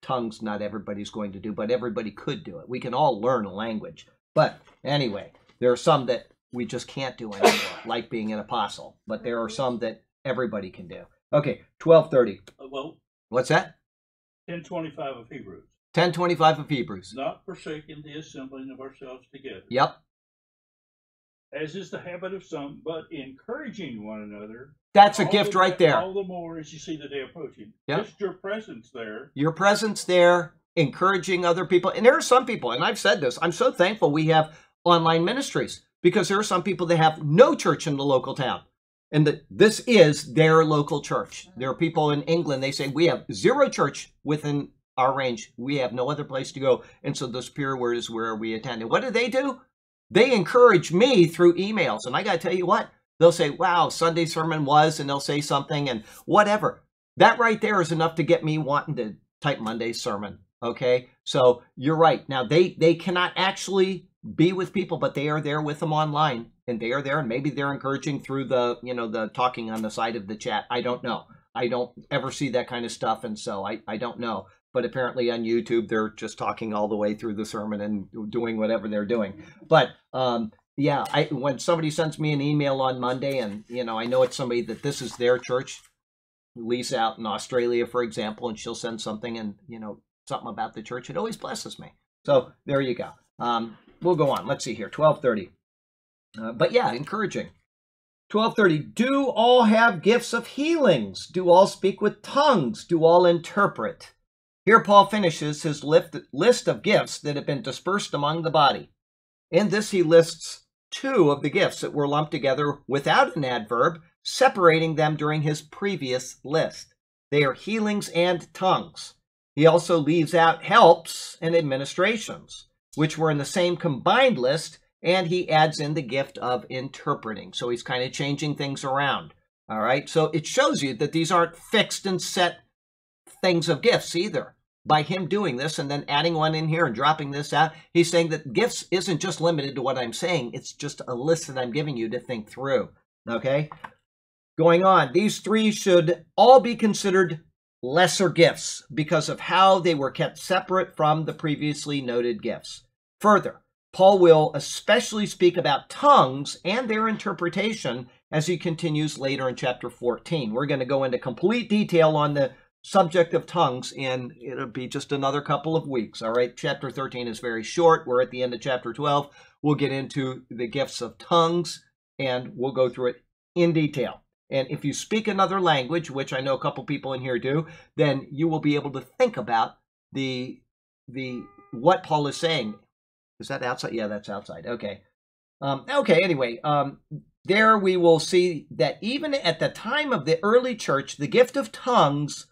S1: tongues not everybody's going to do, but everybody could do it. We can all learn a language. But anyway, there are some that we just can't do anymore, *coughs* like being an apostle. But there are some that everybody can do. Okay, twelve thirty.
S2: Uh, Well,
S1: What's that?
S2: ten twenty-five of Hebrews.
S1: 1025 of Hebrews.
S2: Not forsaking the assembling of ourselves together,
S1: Yep.
S2: as is the habit of some, but encouraging one another.
S1: That's a gift
S2: the-
S1: right there.
S2: All the more as you see the day approaching.
S1: Yep.
S2: Just your presence there.
S1: Your presence there, encouraging other people. And there are some people, and I've said this, I'm so thankful we have online ministries because there are some people that have no church in the local town. And that this is their local church. There are people in England, they say, we have zero church within our range. We have no other place to go. And so the Superior Word is where we attend. And what do they do? They encourage me through emails. And I got to tell you what, they'll say, wow, Sunday sermon was, and they'll say something and whatever. That right there is enough to get me wanting to type Monday's sermon. Okay. So you're right. Now they, they cannot actually be with people, but they are there with them online and they are there and maybe they're encouraging through the, you know, the talking on the side of the chat. I don't know. I don't ever see that kind of stuff. And so I, I don't know. But apparently on YouTube, they're just talking all the way through the sermon and doing whatever they're doing. But um, yeah, I when somebody sends me an email on Monday, and you know, I know it's somebody that this is their church, Lisa out in Australia, for example, and she'll send something and you know something about the church. It always blesses me. So there you go. Um, we'll go on. Let's see here, twelve thirty. Uh, but yeah, encouraging. 1230 do all have gifts of healings do all speak with tongues do all interpret here paul finishes his list of gifts that have been dispersed among the body in this he lists two of the gifts that were lumped together without an adverb separating them during his previous list they are healings and tongues he also leaves out helps and administrations which were in the same combined list and he adds in the gift of interpreting. So he's kind of changing things around. All right. So it shows you that these aren't fixed and set things of gifts either. By him doing this and then adding one in here and dropping this out, he's saying that gifts isn't just limited to what I'm saying, it's just a list that I'm giving you to think through. Okay. Going on, these three should all be considered lesser gifts because of how they were kept separate from the previously noted gifts. Further, Paul will especially speak about tongues and their interpretation as he continues later in chapter 14. We're going to go into complete detail on the subject of tongues and it'll be just another couple of weeks. All right, chapter 13 is very short. We're at the end of chapter 12. We'll get into the gifts of tongues and we'll go through it in detail. And if you speak another language, which I know a couple people in here do, then you will be able to think about the the what Paul is saying is that outside? Yeah, that's outside. Okay. Um, okay, anyway, um, there we will see that even at the time of the early church, the gift of tongues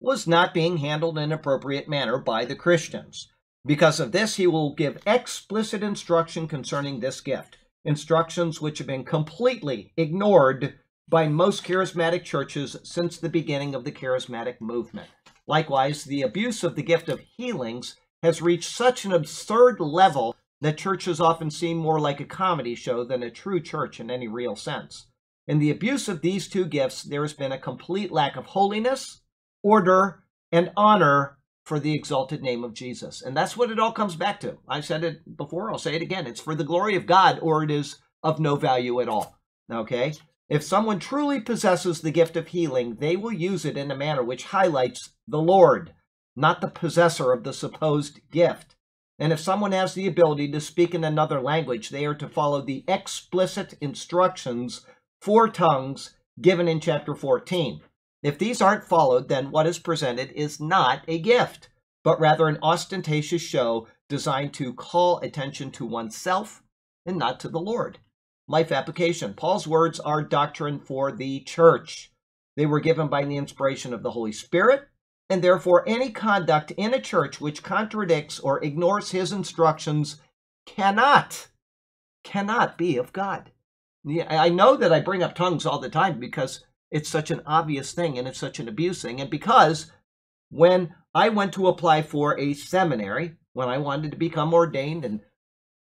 S1: was not being handled in an appropriate manner by the Christians. Because of this, he will give explicit instruction concerning this gift, instructions which have been completely ignored by most charismatic churches since the beginning of the charismatic movement. Likewise, the abuse of the gift of healings has reached such an absurd level that churches often seem more like a comedy show than a true church in any real sense. In the abuse of these two gifts, there has been a complete lack of holiness, order, and honor for the exalted name of Jesus. And that's what it all comes back to. I've said it before, I'll say it again. It's for the glory of God, or it is of no value at all. Okay? If someone truly possesses the gift of healing, they will use it in a manner which highlights the Lord, not the possessor of the supposed gift. And if someone has the ability to speak in another language, they are to follow the explicit instructions for tongues given in chapter 14. If these aren't followed, then what is presented is not a gift, but rather an ostentatious show designed to call attention to oneself and not to the Lord. Life application Paul's words are doctrine for the church. They were given by the inspiration of the Holy Spirit and therefore any conduct in a church which contradicts or ignores his instructions cannot cannot be of god i know that i bring up tongues all the time because it's such an obvious thing and it's such an abuse thing and because when i went to apply for a seminary when i wanted to become ordained and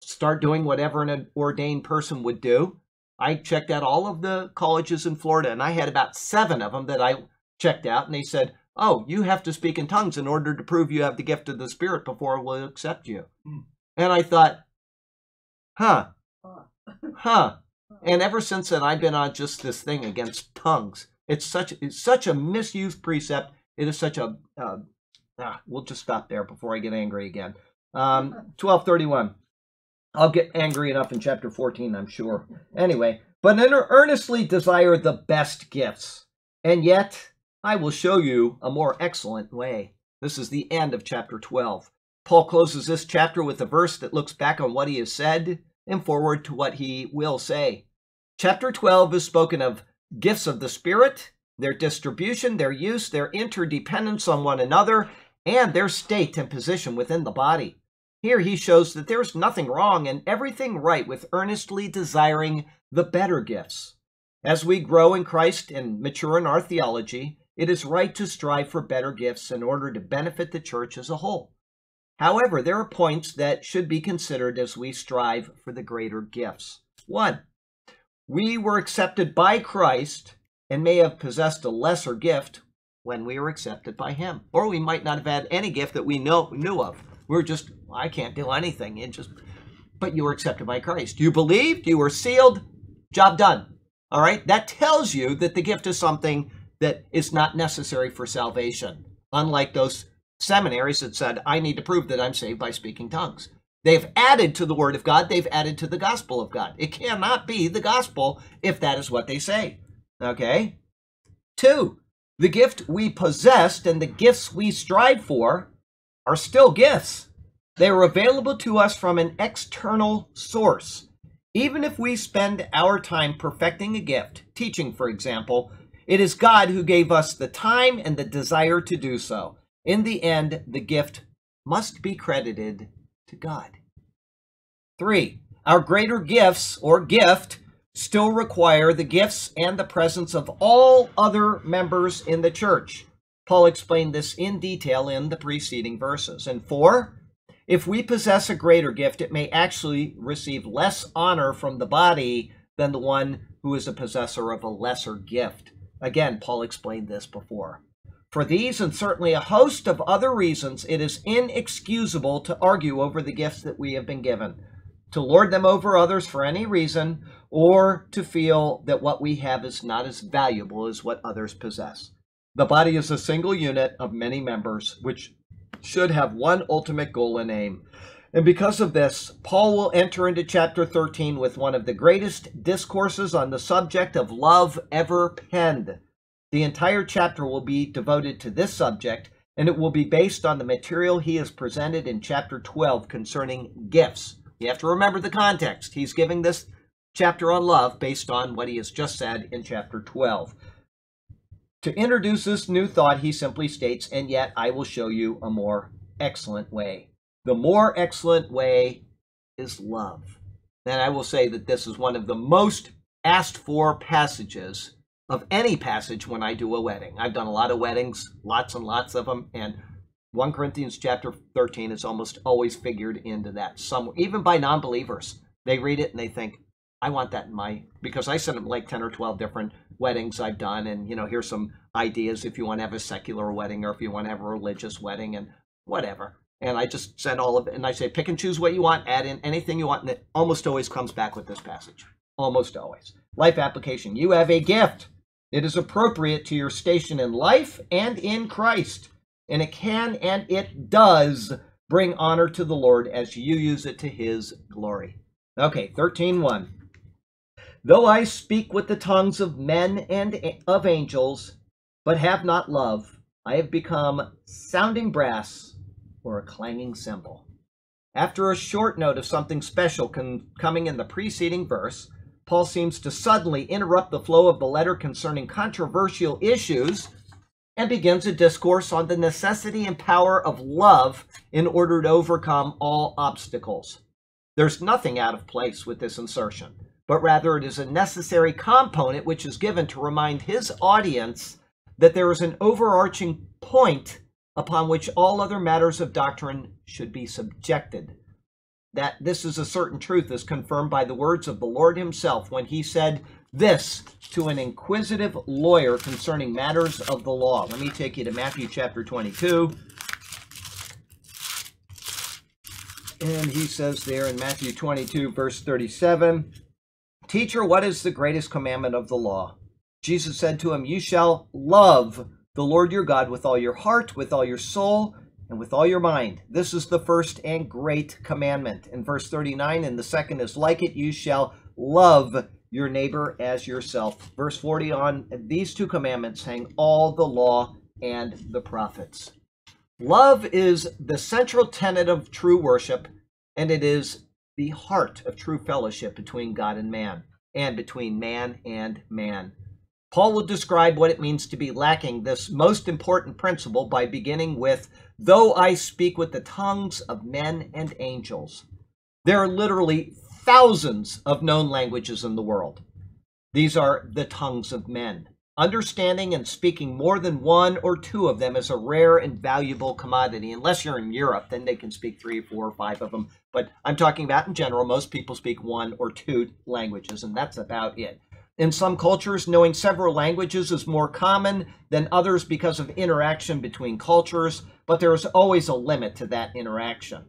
S1: start doing whatever an ordained person would do i checked out all of the colleges in florida and i had about seven of them that i checked out and they said oh, you have to speak in tongues in order to prove you have the gift of the Spirit before we'll accept you.
S2: Hmm.
S1: And I thought, huh, huh. And ever since then, I've been on just this thing against tongues. It's such it's such a misused precept. It is such a uh, ah, we'll just stop there before I get angry again. Um, *laughs* 1231. I'll get angry enough in chapter 14, I'm sure. Anyway, but earnestly desire the best gifts. And yet, I will show you a more excellent way. This is the end of chapter 12. Paul closes this chapter with a verse that looks back on what he has said and forward to what he will say. Chapter 12 is spoken of gifts of the Spirit, their distribution, their use, their interdependence on one another, and their state and position within the body. Here he shows that there is nothing wrong and everything right with earnestly desiring the better gifts. As we grow in Christ and mature in our theology, it is right to strive for better gifts in order to benefit the church as a whole. However, there are points that should be considered as we strive for the greater gifts. One, we were accepted by Christ and may have possessed a lesser gift when we were accepted by Him. Or we might not have had any gift that we know, knew of. We are just, I can't do anything. It just, but you were accepted by Christ. You believed, you were sealed, job done. All right? That tells you that the gift is something that is not necessary for salvation, unlike those seminaries that said, I need to prove that I'm saved by speaking tongues. They've added to the Word of God, they've added to the gospel of God. It cannot be the gospel if that is what they say. Okay? Two, the gift we possessed and the gifts we strive for are still gifts. They are available to us from an external source. Even if we spend our time perfecting a gift, teaching, for example, it is God who gave us the time and the desire to do so. In the end, the gift must be credited to God. Three, our greater gifts or gift still require the gifts and the presence of all other members in the church. Paul explained this in detail in the preceding verses. And four, if we possess a greater gift, it may actually receive less honor from the body than the one who is a possessor of a lesser gift. Again, Paul explained this before. For these and certainly a host of other reasons, it is inexcusable to argue over the gifts that we have been given, to lord them over others for any reason, or to feel that what we have is not as valuable as what others possess. The body is a single unit of many members, which should have one ultimate goal and aim. And because of this, Paul will enter into chapter 13 with one of the greatest discourses on the subject of love ever penned. The entire chapter will be devoted to this subject, and it will be based on the material he has presented in chapter 12 concerning gifts. You have to remember the context. He's giving this chapter on love based on what he has just said in chapter 12. To introduce this new thought, he simply states, And yet I will show you a more excellent way. The more excellent way is love. And I will say that this is one of the most asked for passages of any passage when I do a wedding. I've done a lot of weddings, lots and lots of them, and 1 Corinthians chapter 13 is almost always figured into that somewhere, even by non believers. They read it and they think, I want that in my, because I sent them like 10 or 12 different weddings I've done, and you know, here's some ideas if you want to have a secular wedding or if you want to have a religious wedding and whatever. And I just send all of it, and I say, pick and choose what you want, add in anything you want, and it almost always comes back with this passage. Almost always. Life application. You have a gift. It is appropriate to your station in life and in Christ, and it can and it does bring honor to the Lord as you use it to his glory. Okay, 13:1. Though I speak with the tongues of men and of angels, but have not love, I have become sounding brass or a clanging cymbal. After a short note of something special coming in the preceding verse, Paul seems to suddenly interrupt the flow of the letter concerning controversial issues and begins a discourse on the necessity and power of love in order to overcome all obstacles. There's nothing out of place with this insertion, but rather it is a necessary component which is given to remind his audience that there is an overarching point upon which all other matters of doctrine should be subjected that this is a certain truth is confirmed by the words of the Lord himself when he said this to an inquisitive lawyer concerning matters of the law. Let me take you to Matthew chapter 22. And he says there in Matthew 22, verse 37 Teacher, what is the greatest commandment of the law? Jesus said to him, You shall love the Lord your God with all your heart, with all your soul, and with all your mind. This is the first and great commandment. In verse 39, and the second is like it, you shall love your neighbor as yourself. Verse 40 on these two commandments hang all the law and the prophets. Love is the central tenet of true worship, and it is the heart of true fellowship between God and man, and between man and man. Paul will describe what it means to be lacking this most important principle by beginning with, Though I speak with the tongues of men and angels. There are literally thousands of known languages in the world. These are the tongues of men. Understanding and speaking more than one or two of them is a rare and valuable commodity. Unless you're in Europe, then they can speak three, four, or five of them. But I'm talking about in general, most people speak one or two languages, and that's about it. In some cultures, knowing several languages is more common than others because of interaction between cultures, but there is always a limit to that interaction.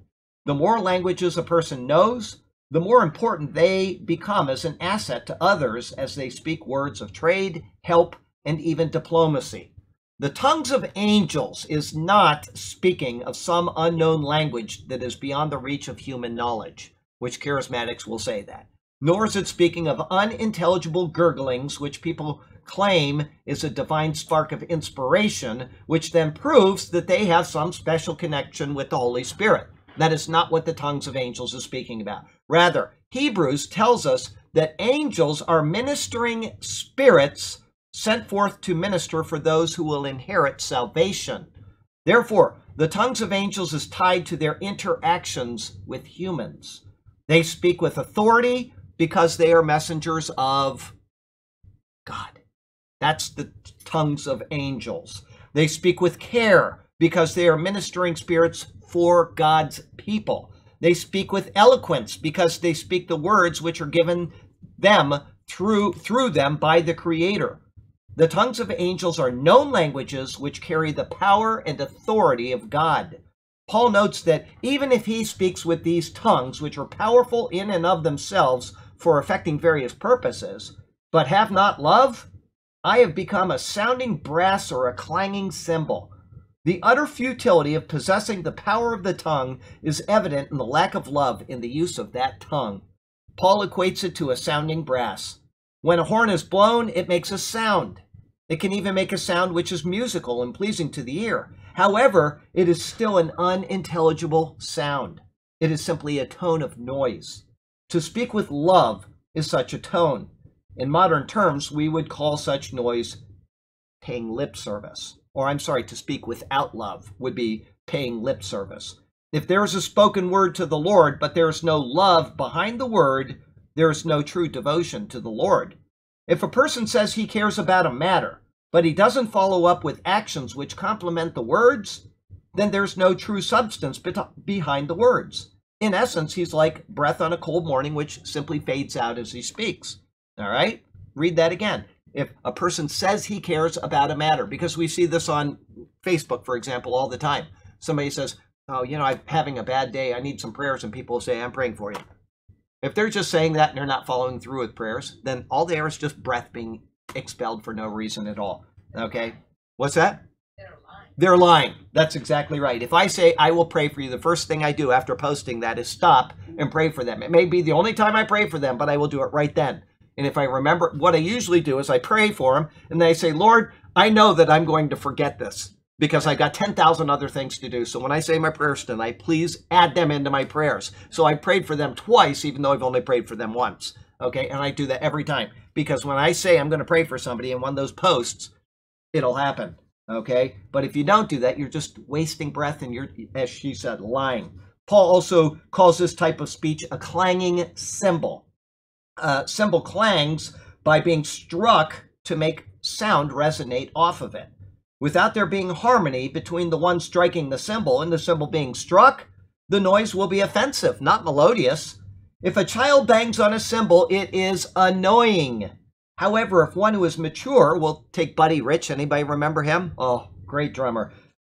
S1: The more languages a person knows, the more important they become as an asset to others as they speak words of trade, help, and even diplomacy. The tongues of angels is not speaking of some unknown language that is beyond the reach of human knowledge, which charismatics will say that nor is it speaking of unintelligible gurglings, which people claim is a divine spark of inspiration, which then proves that they have some special connection with the Holy Spirit. That is not what the tongues of angels is speaking about. Rather, Hebrews tells us that angels are ministering spirits sent forth to minister for those who will inherit salvation. Therefore, the tongues of angels is tied to their interactions with humans. They speak with authority, because they are messengers of God. That's the tongues of angels. They speak with care because they are ministering spirits for God's people. They speak with eloquence because they speak the words which are given them through through them by the creator. The tongues of angels are known languages which carry the power and authority of God. Paul notes that even if he speaks with these tongues, which are powerful in and of themselves, for effecting various purposes, but have not love, I have become a sounding brass or a clanging cymbal. The utter futility of possessing the power of the tongue is evident in the lack of love in the use of that tongue. Paul equates it to a sounding brass. When a horn is blown, it makes a sound. It can even make a sound which is musical and pleasing to the ear. However, it is still an unintelligible sound. It is simply a tone of noise. To speak with love is such a tone. In modern terms, we would call such noise paying lip service. Or, I'm sorry, to speak without love would be paying lip service. If there is a spoken word to the Lord, but there is no love behind the word, there is no true devotion to the Lord. If a person says he cares about a matter, but he doesn't follow up with actions which complement the words, then there's no true substance behind the words. In essence, he's like breath on a cold morning, which simply fades out as he speaks. All right? Read that again. If a person says he cares about a matter, because we see this on Facebook, for example, all the time. Somebody says, Oh, you know, I'm having a bad day. I need some prayers. And people say, I'm praying for you. If they're just saying that and they're not following through with prayers, then all they are is just breath being expelled for no reason at all. Okay? What's that? They're lying. That's exactly right. If I say I will pray for you, the first thing I do after posting that is stop and pray for them. It may be the only time I pray for them, but I will do it right then. And if I remember, what I usually do is I pray for them and then I say, Lord, I know that I'm going to forget this because I got 10,000 other things to do. So when I say my prayers tonight, please add them into my prayers. So I prayed for them twice, even though I've only prayed for them once. Okay. And I do that every time because when I say I'm going to pray for somebody in one of those posts, it'll happen. Okay? But if you don't do that, you're just wasting breath and you're, as she said, lying. Paul also calls this type of speech a clanging cymbal. Uh, cymbal clangs by being struck to make sound resonate off of it. Without there being harmony between the one striking the cymbal and the cymbal being struck, the noise will be offensive, not melodious. If a child bangs on a cymbal, it is annoying. However, if one who is mature, we'll take Buddy Rich. Anybody remember him? Oh, great drummer.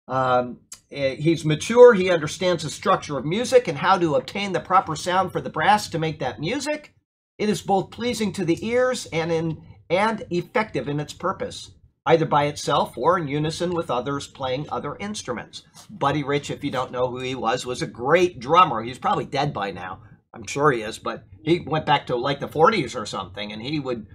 S1: Um, eh, he's mature. He understands the structure of music and how to obtain the proper sound for the brass to make that music. It is both pleasing to the ears and in and effective in its purpose. either by itself or in unison with others playing other instruments. Buddy Rich, if you don't know who he was, was a great drummer. He's probably dead by now. I'm sure he is, but he went back to like the 40s or something, and he would.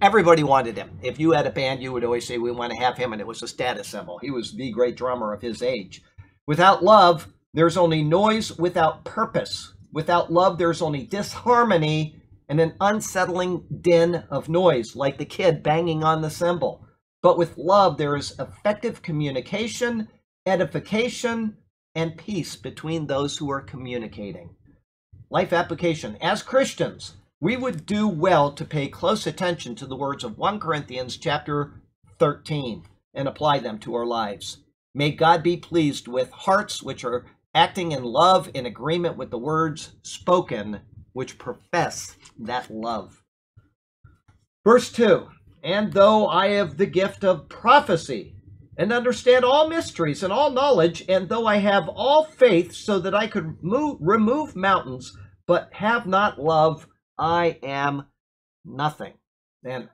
S1: Everybody wanted him. If you had a band, you would always say, "We want to have him," and it was a status symbol. He was the great drummer of his age. Without love, there's only noise without purpose. Without love, there's only disharmony and an unsettling din of noise, like the kid banging on the cymbal. But with love, there is effective communication, edification, and peace between those who are communicating. Life application. As Christians, we would do well to pay close attention to the words of 1 Corinthians chapter 13 and apply them to our lives. May God be pleased with hearts which are acting in love in agreement with the words spoken, which profess that love. Verse 2 And though I have the gift of prophecy, and understand all mysteries and all knowledge, and though I have all faith so that I could move, remove mountains, but have not love, I am nothing. And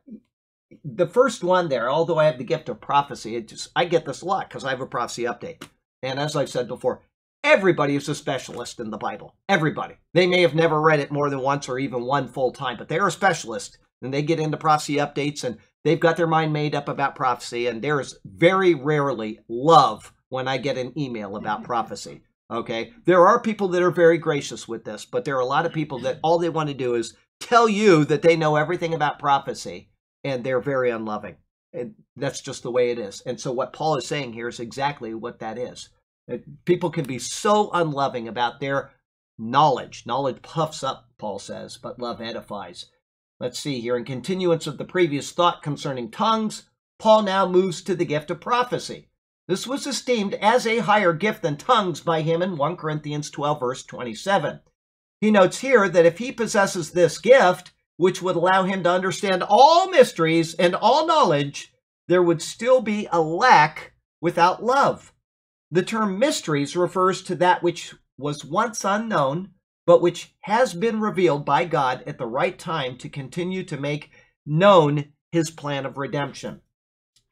S1: the first one there, although I have the gift of prophecy, it just I get this a lot because I have a prophecy update. And as I've said before, everybody is a specialist in the Bible. Everybody. They may have never read it more than once or even one full time, but they're a specialist and they get into prophecy updates and they've got their mind made up about prophecy. And there is very rarely love when I get an email about *laughs* prophecy. Okay. There are people that are very gracious with this, but there are a lot of people that all they want to do is tell you that they know everything about prophecy and they're very unloving. And that's just the way it is. And so what Paul is saying here is exactly what that is. Uh, people can be so unloving about their knowledge. Knowledge puffs up, Paul says, but love edifies. Let's see here. In continuance of the previous thought concerning tongues, Paul now moves to the gift of prophecy. This was esteemed as a higher gift than tongues by him in 1 Corinthians 12, verse 27. He notes here that if he possesses this gift, which would allow him to understand all mysteries and all knowledge, there would still be a lack without love. The term mysteries refers to that which was once unknown, but which has been revealed by God at the right time to continue to make known his plan of redemption.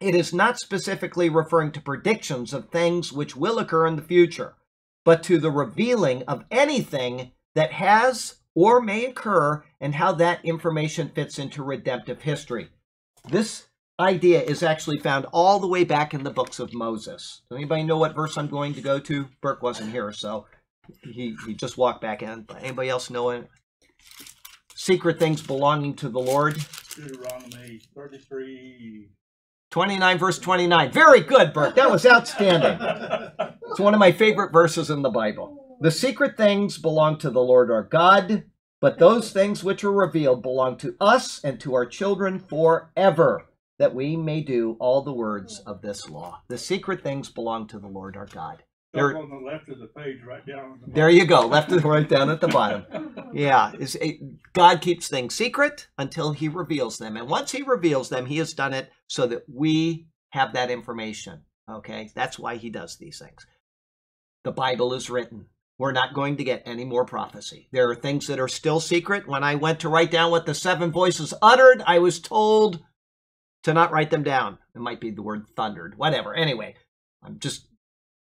S1: It is not specifically referring to predictions of things which will occur in the future, but to the revealing of anything that has or may occur and how that information fits into redemptive history. This idea is actually found all the way back in the books of Moses. Does anybody know what verse I'm going to go to? Burke wasn't here, so he, he just walked back in. Anybody else know it? Secret things belonging to the Lord.
S2: Deuteronomy 33.
S1: 29 verse 29. Very good, Burke. That was outstanding. *laughs* It's one of my favorite verses in the Bible. The secret things belong to the Lord our God, but those things which are revealed belong to us and to our children forever, that we may do all the words of this law. The secret things belong to the Lord our God.
S2: There, on the left of the page, right down. The
S1: there you go, left of right down at the bottom. *laughs* Yeah, God keeps things secret until He reveals them, and once He reveals them, He has done it so that we have that information. Okay, that's why He does these things. The Bible is written. We're not going to get any more prophecy. There are things that are still secret. When I went to write down what the seven voices uttered, I was told to not write them down. It might be the word thundered, whatever. Anyway, I'm just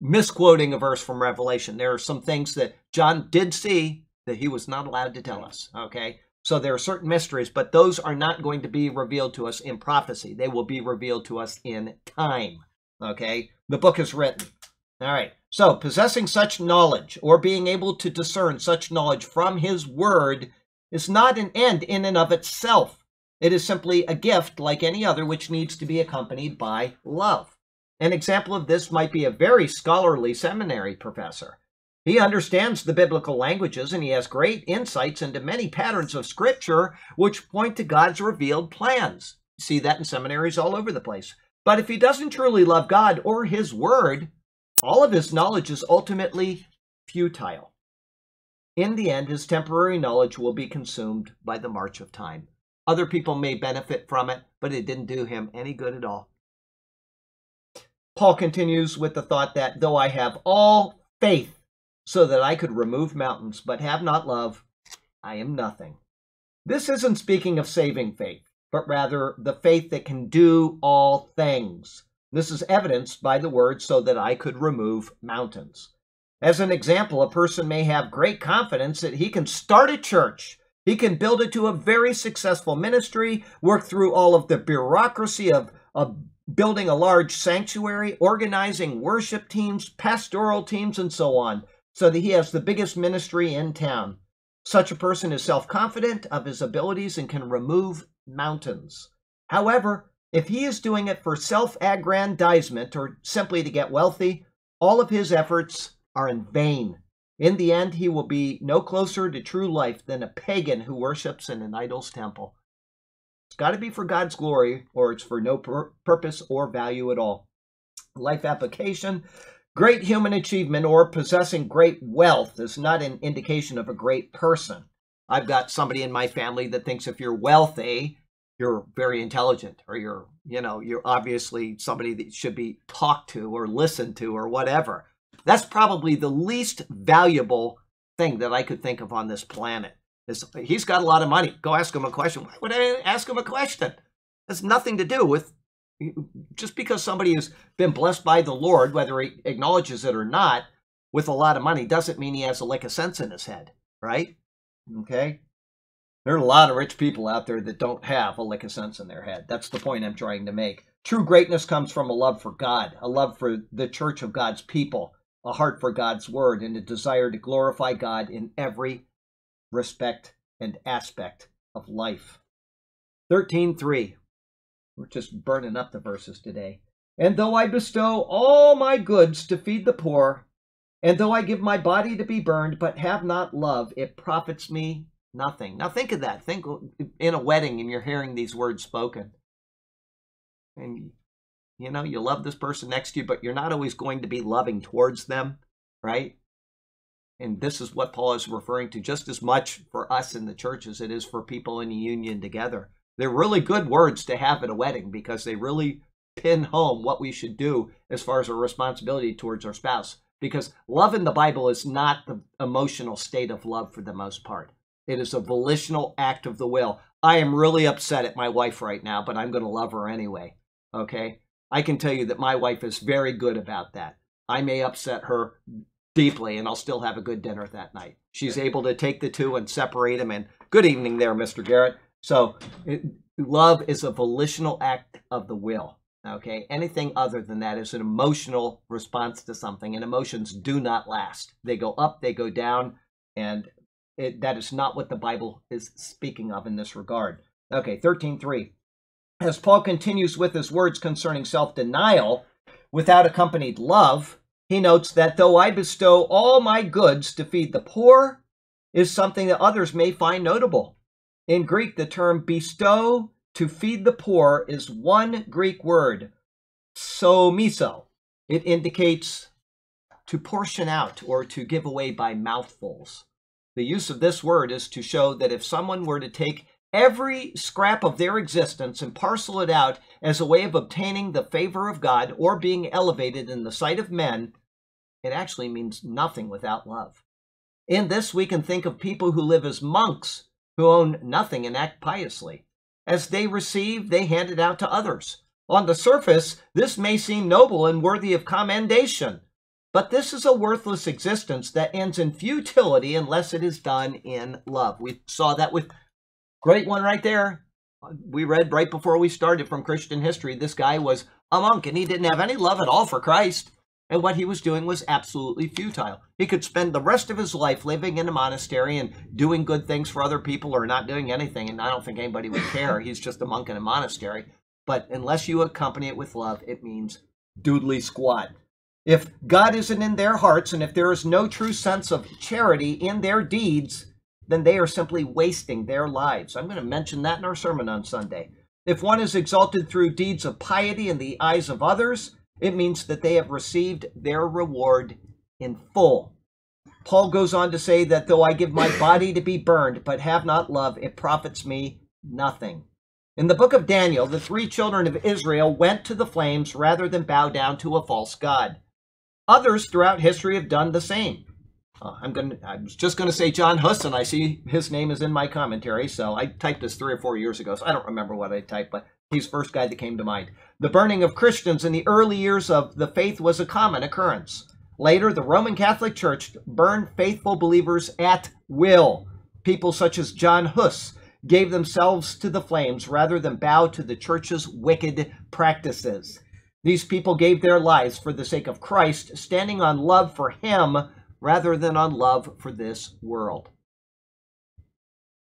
S1: misquoting a verse from Revelation. There are some things that John did see that he was not allowed to tell us. Okay. So there are certain mysteries, but those are not going to be revealed to us in prophecy. They will be revealed to us in time. Okay. The book is written. All right. So possessing such knowledge or being able to discern such knowledge from his word is not an end in and of itself. It is simply a gift like any other which needs to be accompanied by love. An example of this might be a very scholarly seminary professor. He understands the biblical languages and he has great insights into many patterns of scripture which point to God's revealed plans. You see that in seminaries all over the place. But if he doesn't truly love God or his word, all of his knowledge is ultimately futile. In the end, his temporary knowledge will be consumed by the march of time. Other people may benefit from it, but it didn't do him any good at all. Paul continues with the thought that though I have all faith so that I could remove mountains, but have not love, I am nothing. This isn't speaking of saving faith. but rather the faith that can do all things. This is evidenced by the word so that I could remove mountains. As an example, a person may have great confidence that he can start a church. He can build it to a very successful ministry, work through all of the bureaucracy of, of building a large sanctuary, organizing worship teams, pastoral teams, and so on, so that he has the biggest ministry in town. Such a person is self confident of his abilities and can remove mountains. However, if he is doing it for self aggrandizement or simply to get wealthy, all of his efforts are in vain. In the end, he will be no closer to true life than a pagan who worships in an idol's temple. It's got to be for God's glory, or it's for no pur- purpose or value at all. Life application great human achievement or possessing great wealth is not an indication of a great person. I've got somebody in my family that thinks if you're wealthy, you're very intelligent or you're, you know, you're obviously somebody that should be talked to or listened to or whatever. That's probably the least valuable thing that I could think of on this planet. He's got a lot of money. Go ask him a question. Why would I ask him a question? It has nothing to do with just because somebody has been blessed by the Lord, whether he acknowledges it or not, with a lot of money, doesn't mean he has a lick of sense in his head, right? Okay. There are a lot of rich people out there that don't have a lick of sense in their head. That's the point I'm trying to make. True greatness comes from a love for God, a love for the church of God's people, a heart for God's word, and a desire to glorify God in every respect and aspect of life. 13.3. We're just burning up the verses today. And though I bestow all my goods to feed the poor, and though I give my body to be burned, but have not love, it profits me nothing. Now think of that. Think in a wedding and you're hearing these words spoken. And you know, you love this person next to you, but you're not always going to be loving towards them, right? And this is what Paul is referring to just as much for us in the church as it is for people in a union together. They're really good words to have at a wedding because they really pin home what we should do as far as our responsibility towards our spouse. Because love in the Bible is not the emotional state of love for the most part. It is a volitional act of the will. I am really upset at my wife right now, but I'm going to love her anyway. Okay? I can tell you that my wife is very good about that. I may upset her deeply and I'll still have a good dinner that night. She's able to take the two and separate them. And good evening there, Mr. Garrett. So, it, love is a volitional act of the will. Okay, anything other than that is an emotional response to something, and emotions do not last. They go up, they go down, and it, that is not what the Bible is speaking of in this regard. Okay, 13.3. As Paul continues with his words concerning self denial without accompanied love, he notes that though I bestow all my goods to feed the poor, is something that others may find notable. In Greek, the term bestow to feed the poor is one Greek word, psomiso. It indicates to portion out or to give away by mouthfuls. The use of this word is to show that if someone were to take every scrap of their existence and parcel it out as a way of obtaining the favor of God or being elevated in the sight of men, it actually means nothing without love. In this, we can think of people who live as monks who own nothing and act piously. As they receive, they hand it out to others. On the surface, this may seem noble and worthy of commendation, but this is a worthless existence that ends in futility unless it is done in love. We saw that with great one right there. We read right before we started from Christian history. This guy was a monk and he didn't have any love at all for Christ and what he was doing was absolutely futile. He could spend the rest of his life living in a monastery and doing good things for other people or not doing anything, and I don't think anybody would care. He's just a monk in a monastery. But unless you accompany it with love, it means doodly squat. If God isn't in their hearts and if there is no true sense of charity in their deeds, then they are simply wasting their lives. I'm going to mention that in our sermon on Sunday. If one is exalted through deeds of piety in the eyes of others, it means that they have received their reward in full. Paul goes on to say that though I give my *coughs* body to be burned, but have not love, it profits me nothing. In the book of Daniel, the three children of Israel went to the flames rather than bow down to a false god. Others throughout history have done the same. Uh, I'm gonna. I was just gonna say John Huss, I see his name is in my commentary. So I typed this three or four years ago, so I don't remember what I typed, but he's first guy that came to mind. The burning of Christians in the early years of the faith was a common occurrence. Later, the Roman Catholic Church burned faithful believers at will. People such as John Huss gave themselves to the flames rather than bow to the church's wicked practices. These people gave their lives for the sake of Christ, standing on love for Him rather than on love for this world.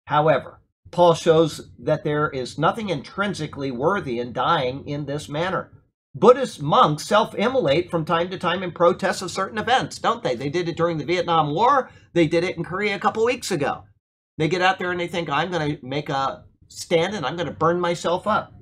S1: However, Paul shows that there is nothing intrinsically worthy in dying in this manner. Buddhist monks self immolate from time to time in protest of certain events, don't they? They did it during the Vietnam War, they did it in Korea a couple weeks ago. They get out there and they think, I'm going to make a stand and I'm going to burn myself up.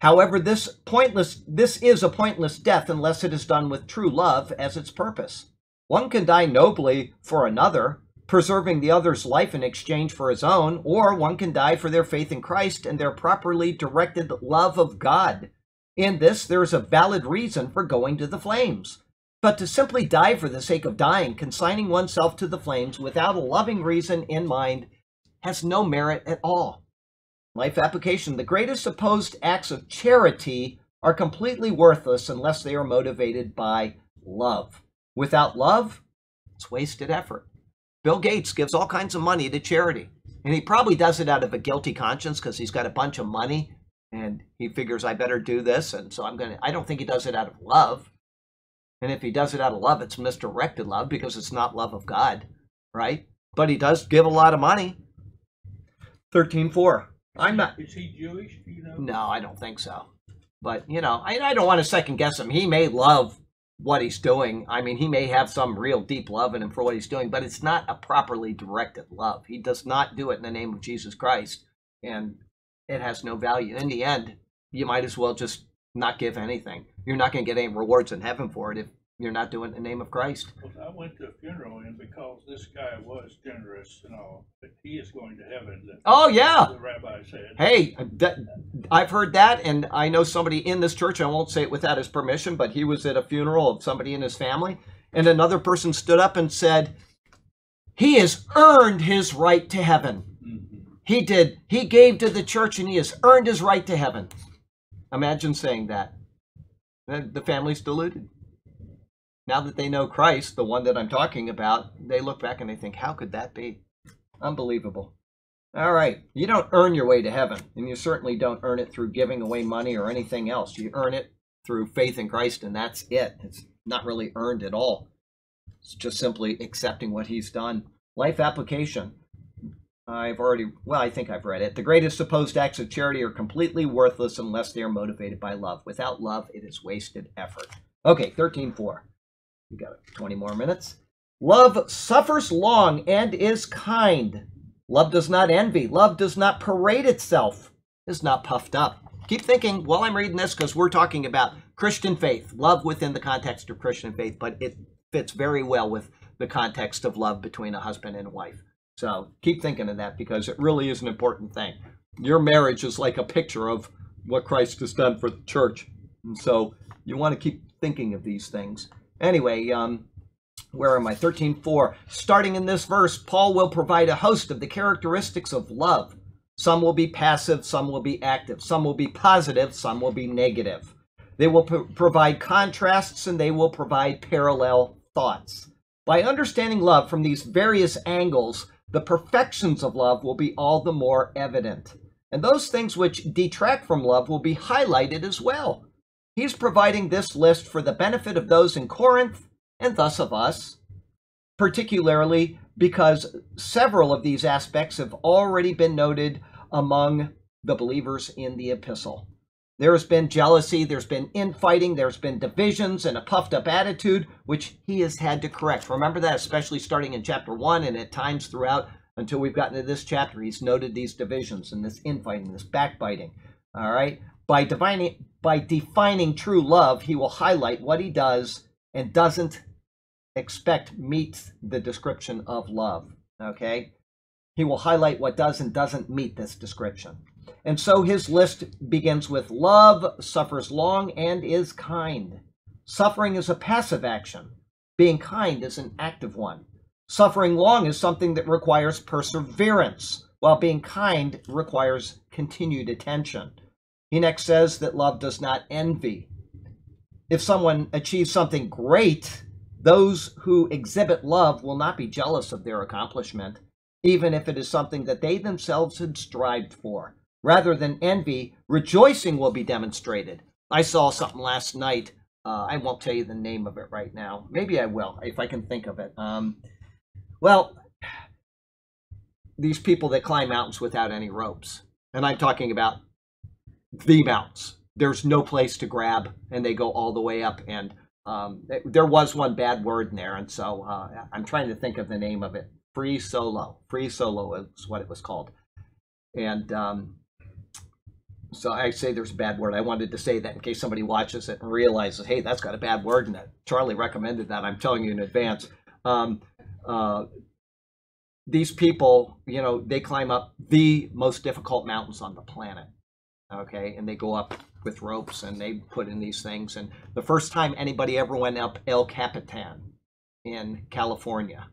S1: However, this pointless this is a pointless death unless it is done with true love as its purpose. One can die nobly for another, preserving the other's life in exchange for his own, or one can die for their faith in Christ and their properly directed love of God. In this, there is a valid reason for going to the flames. But to simply die for the sake of dying, consigning oneself to the flames without a loving reason in mind, has no merit at all. Life application The greatest supposed acts of charity are completely worthless unless they are motivated by love. Without love, it's wasted effort. Bill Gates gives all kinds of money to charity, and he probably does it out of a guilty conscience because he's got a bunch of money and he figures I better do this, and so I'm going to. I don't think he does it out of love. And if he does it out of love, it's misdirected love because it's not love of God, right? But he does give a lot of money. 13.4. I'm not.
S2: Is he Jewish? You know.
S1: No, I don't think so. But, you know, I, I don't want to second guess him. He may love what he's doing. I mean, he may have some real deep love in him for what he's doing, but it's not a properly directed love. He does not do it in the name of Jesus Christ, and it has no value. In the end, you might as well just not give anything. You're not going to get any rewards in heaven for it if you're not doing it in the name of Christ.
S2: Well, I went to a funeral and because this guy was generous and all, but he is going to heaven. The,
S1: Oh, yeah.
S2: the rabbi said.
S1: Hey, that, I've heard that, and I know somebody in this church. I won't say it without his permission, but he was at a funeral of somebody in his family, and another person stood up and said, "He has earned his right to heaven.
S2: Mhm.
S1: He did. He gave to the church, and he has earned his right to heaven." Imagine saying that. The family's deluded. Now that they know Christ, the one that I'm talking about, they look back and they think, "How could that be?" Unbelievable. All right. You don't earn your way to heaven, and you certainly don't earn it through giving away money or anything else. You earn it through faith in Christ, and that's it. It's not really earned at all. It's just simply accepting what He's done. Life application. I've already, well, I think I've read it. The greatest supposed acts of charity are completely worthless unless they are motivated by love. Without love, it is wasted effort. Okay, 13.4. We got 20 more minutes. Love suffers long and is kind. Love does not envy. Love does not parade itself, is not puffed up. Keep thinking while I'm reading this because we're talking about Christian faith, love within the context of Christian faith, but it fits very well with the context of love between a husband and a wife. So keep thinking of that because it really is an important thing. Your marriage is like a picture of what Christ has done for the church. And so you want to keep thinking of these things. Anyway, um, where am I? 13.4. Starting in this verse, Paul will provide a host of the characteristics of love. Some will be passive, some will be active, some will be positive, some will be negative. They will pro- provide contrasts and they will provide parallel thoughts. By understanding love from these various angles, the perfections of love will be all the more evident. And those things which detract from love will be highlighted as well. He's providing this list for the benefit of those in Corinth and thus of us, particularly because several of these aspects have already been noted among the believers in the epistle. There has been jealousy, there's been infighting, there's been divisions and a puffed up attitude, which he has had to correct. Remember that, especially starting in chapter 1 and at times throughout until we've gotten to this chapter. He's noted these divisions and this infighting, this backbiting. All right? By defining, by defining true love, he will highlight what he does and doesn't expect meets the description of love. Okay? He will highlight what does and doesn't meet this description. And so his list begins with love suffers long and is kind. Suffering is a passive action. Being kind is an active one. Suffering long is something that requires perseverance, while being kind requires continued attention. He next says that love does not envy. If someone achieves something great, those who exhibit love will not be jealous of their accomplishment, even if it is something that they themselves had strived for. Rather than envy, rejoicing will be demonstrated. I saw something last night. Uh, I won't tell you the name of it right now. Maybe I will if I can think of it. Um, well, these people that climb mountains without any ropes, and I'm talking about the mountains. There's no place to grab, and they go all the way up. And um, there was one bad word in there, and so uh, I'm trying to think of the name of it. Free solo, free solo is what it was called. And um, so I say there's a bad word. I wanted to say that in case somebody watches it and realizes, hey, that's got a bad word in it. Charlie recommended that. I'm telling you in advance. Um, uh, these people, you know, they climb up the most difficult mountains on the planet. Okay, and they go up with ropes and they put in these things. And the first time anybody ever went up El Capitan in California,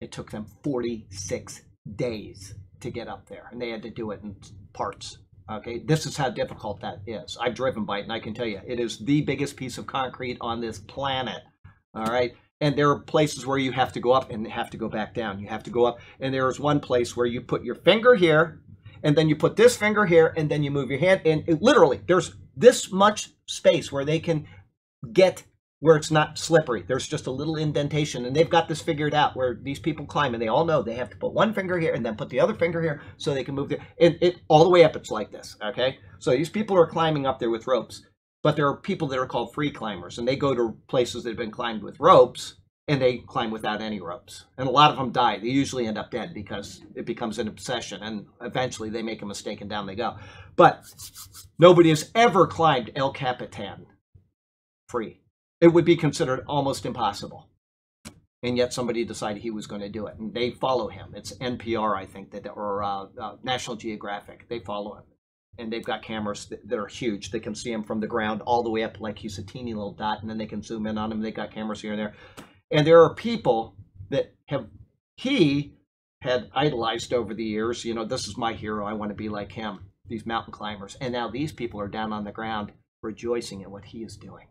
S1: it took them 46 days to get up there, and they had to do it in parts. Okay, this is how difficult that is. I've driven by it, and I can tell you, it is the biggest piece of concrete on this planet. All right, and there are places where you have to go up and have to go back down. You have to go up, and there is one place where you put your finger here, and then you put this finger here, and then you move your hand, and it, literally, there's this much space where they can get where it's not slippery. There's just a little indentation, and they've got this figured out where these people climb, and they all know they have to put one finger here and then put the other finger here so they can move there. It all the way up, it's like this. Okay, so these people are climbing up there with ropes, but there are people that are called free climbers, and they go to places that have been climbed with ropes, and they climb without any ropes. And a lot of them die. They usually end up dead because it becomes an obsession, and eventually they make a mistake and down they go. But nobody has ever climbed El Capitan free it would be considered almost impossible. And yet somebody decided he was going to do it, and they follow him. It's NPR, I think, that or uh, uh, National Geographic. They follow him, and they've got cameras that, that, are huge. They can see him from the ground all the way up, like he's a teeny little dot, and then they can zoom in on him. They got cameras here and there, and there are people that have he had idolized over the years. You know, this is my hero. I want to be like him. These mountain climbers, and now these people are down on the ground rejoicing in what he is doing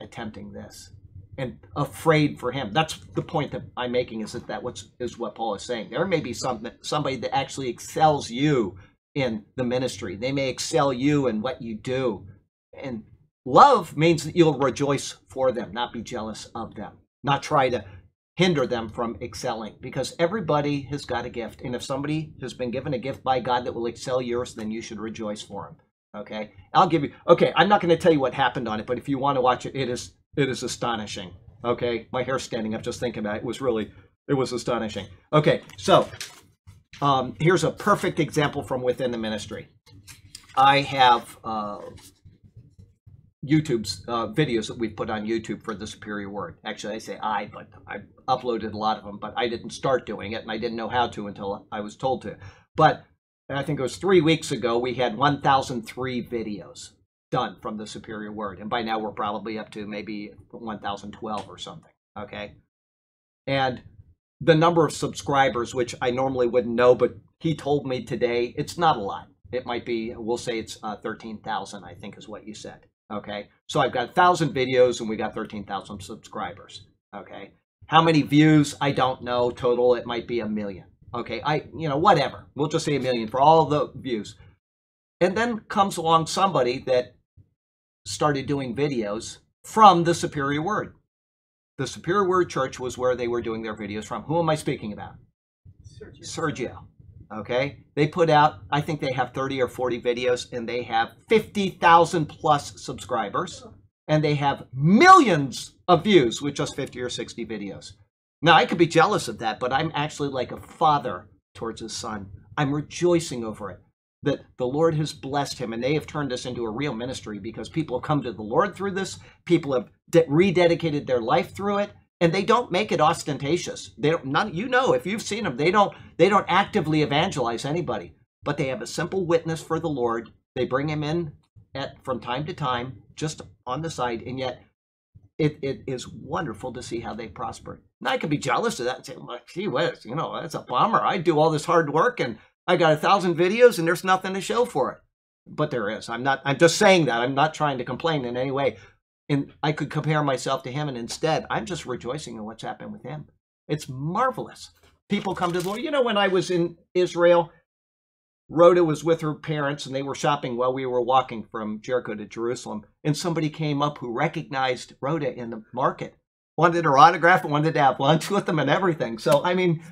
S1: attempting this and afraid for him. That's the point that I'm making is that that what's is what Paul is saying. There may be some somebody that actually excels you in the ministry. They may excel you in what you do. And love means that you'll rejoice for them, not be jealous of them, not try to hinder them from excelling because everybody has got a gift. And if somebody has been given a gift by God that will excel yours, then you should rejoice for him. Okay, I'll give you. Okay, I'm not going to tell you what happened on it, but if you want to watch it, it is it is astonishing. Okay, my hair's standing up just thinking about it. It was really it was astonishing. Okay, so um, here's a perfect example from within the ministry. I have uh, YouTube's uh, videos that we've put on YouTube for the Superior Word. Actually, I say I, but I uploaded a lot of them, but I didn't start doing it, and I didn't know how to until I was told to. But I think it was three weeks ago, we had 1,003 videos done from the Superior Word. And by now we're probably up to maybe 1,012 or something. Okay. And the number of subscribers, which I normally wouldn't know, but he told me today, it's not a lot. It might be, we'll say it's uh, 13,000, I think is what you said. Okay. So I've got 1,000 videos and we got 13,000 subscribers. Okay. How many views? I don't know. Total, it might be a million. Okay, I, you know, whatever. We'll just say a million for all the views. And then comes along somebody that started doing videos from the Superior Word. The Superior Word Church was where they were doing their videos from. Who am I speaking about? Sergio. Sergio. Okay. They put out, I think they have 30 or 40 videos, and they have 50,000 plus subscribers, and they have millions of views with just 50 or 60 videos. Now, I could be jealous of that, but I'm actually like a father towards his son. I'm rejoicing over it that the Lord has blessed him and they have turned this into a real ministry because people have come to the Lord through this. People have de- rededicated their life through it and they don't make it ostentatious. They don't not you know if you've seen them, they don't they don't actively evangelize anybody, but they have a simple witness for the Lord. They bring him in at from time to time just on the side and yet it, it is wonderful to see how they prosper. And I could be jealous of that and say, well, gee whiz, you know, that's a bummer. I do all this hard work and I got a thousand videos and there's nothing to show for it. But there is. I'm not, I'm just saying that. I'm not trying to complain in any way. And I could compare myself to him and instead I'm just rejoicing in what's happened with him. It's marvelous. People come to the Lord. You know, when I was in Israel, Rhoda was with her parents and they were shopping while we were walking from Jericho to Jerusalem. And somebody came up who recognized Rhoda in the market, wanted her autograph, and wanted to have lunch *laughs* with them and everything. So, I mean,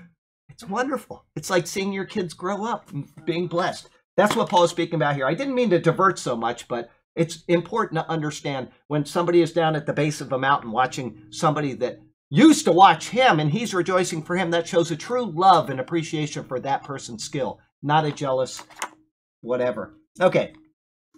S1: it's wonderful. It's like seeing your kids grow up and being blessed. That's what Paul is speaking about here. I didn't mean to divert so much, but it's important to understand when somebody is down at the base of a mountain watching somebody that used to watch him and he's rejoicing for him, that shows a true love and appreciation for that person's skill not a jealous whatever. Okay,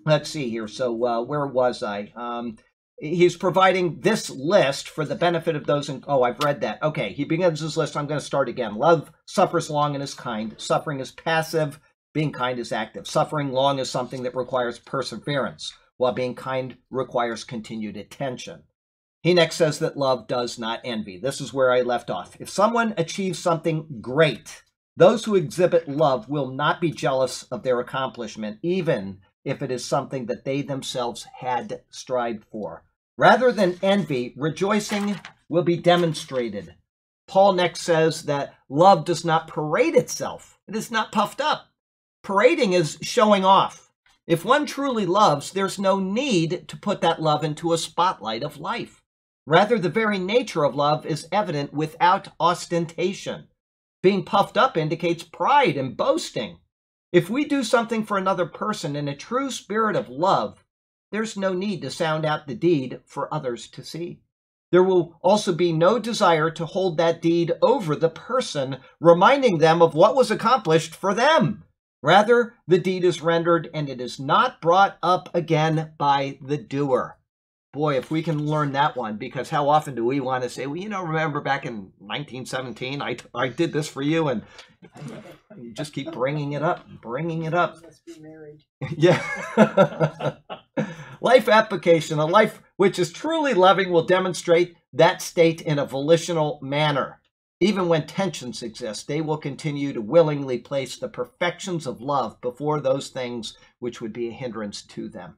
S1: let's see here. So uh, where was I? Um, he's providing this list for the benefit of those in, oh i've read that. Okay he begins his list. I'm going to start again. Love suffers long and is kind. Suffering is passive. Being kind is active. Suffering long is something that requires perseverance while being kind requires continued attention he next says that love does not envy this is where i left off if someone achieves something great those who exhibit love will not be jealous of their accomplishment, even if it is something that they themselves had strived for. Rather than envy, rejoicing will be demonstrated. Paul next says that love does not parade itself, it is not puffed up. Parading is showing off. If one truly loves, there's no need to put that love into a spotlight of life. Rather, the very nature of love is evident without ostentation. Being puffed up indicates pride and boasting. If we do something for another person in a true spirit of love, there's no need to sound out the deed for others to see. There will also be no desire to hold that deed over the person, reminding them of what was accomplished for them. Rather, the deed is rendered and it is not brought up again by the doer boy, if we can learn that one, because how often do we want to say, well, you know, remember back in 1917, I, I did this for you, and you just keep bringing it up, bringing it up.
S3: Must be married. *laughs*
S1: Yeah. *laughs* life application, a life which is truly loving, will demonstrate that state in a volitional manner. Even when tensions exist, they will continue to willingly place the perfections of love before those things which would be a hindrance to them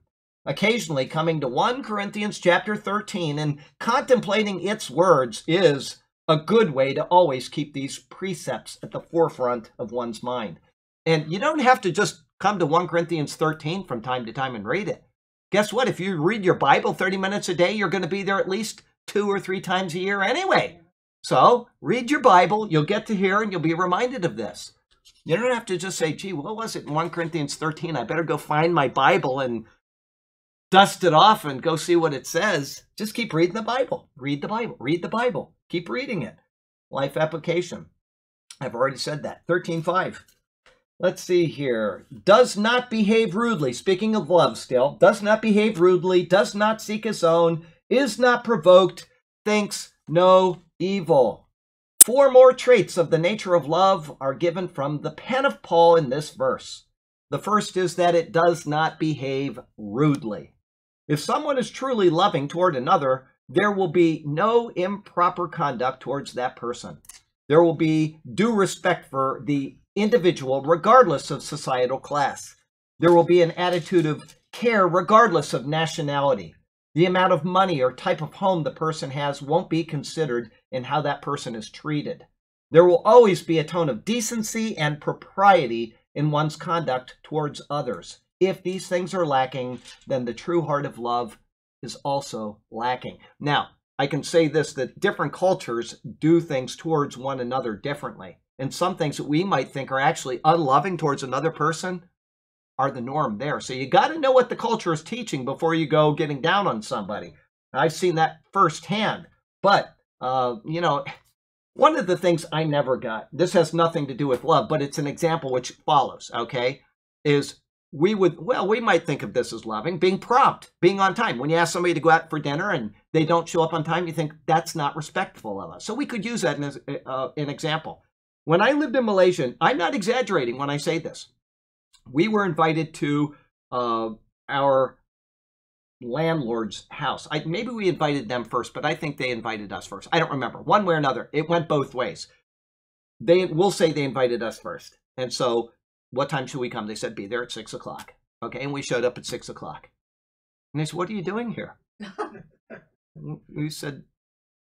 S1: occasionally coming to 1 Corinthians chapter 13 and contemplating its words is a good way to always keep these precepts at the forefront of one's mind. And you don't have to just come to 1 Corinthians 13 from time to time and read it. Guess what? If you read your Bible 30 minutes a day, you're going to be there at least two or three times a year anyway. So read your Bible, you'll get to here and you'll be reminded of this. You don't have to just say, gee, what was it in 1 Corinthians 13? I better go find my Bible and dust it off and go see what it says. Just keep reading the Bible. Read the Bible. Read the Bible. Keep reading it. Life application. I've already said that. 13.5. Let's see here. Does not behave rudely. Speaking of love still. Does not behave rudely. Does not seek his own. Is not provoked. Thinks no evil. Four more traits of the nature of love are given from the pen of Paul in this verse. The first is that it does not behave rudely. If someone is truly loving toward another, there will be no improper conduct towards that person. There will be due respect for the individual, regardless of societal class. There will be an attitude of care, regardless of nationality. The amount of money or type of home the person has won't be considered in how that person is treated. There will always be a tone of decency and propriety in one's conduct towards others. If these things are lacking, then the true heart of love is also lacking. Now, I can say this that different cultures do things towards one another differently. And some things that we might think are actually unloving towards another person are the norm there. So you got to know what the culture is teaching before you go getting down on somebody. I've seen that firsthand. But, uh, you know, one of the things I never got, this has nothing to do with love, but it's an example which follows, okay, is we would, well, we might think of this as loving, being prompt, being on time. When you ask somebody to go out for dinner and they don't show up on time, you think that's not respectful of us. So we could use that as uh, an example. When I lived in Malaysia, I'm not exaggerating when I say this. We were invited to uh, our landlord's house. I, maybe we invited them first, but I think they invited us first. I don't remember. One way or another, it went both ways. They will say they invited us first, and so what time should we come? They said be there at six o'clock. Okay, and we showed up at six o'clock. And they said, "What are you doing here?" *laughs* we said,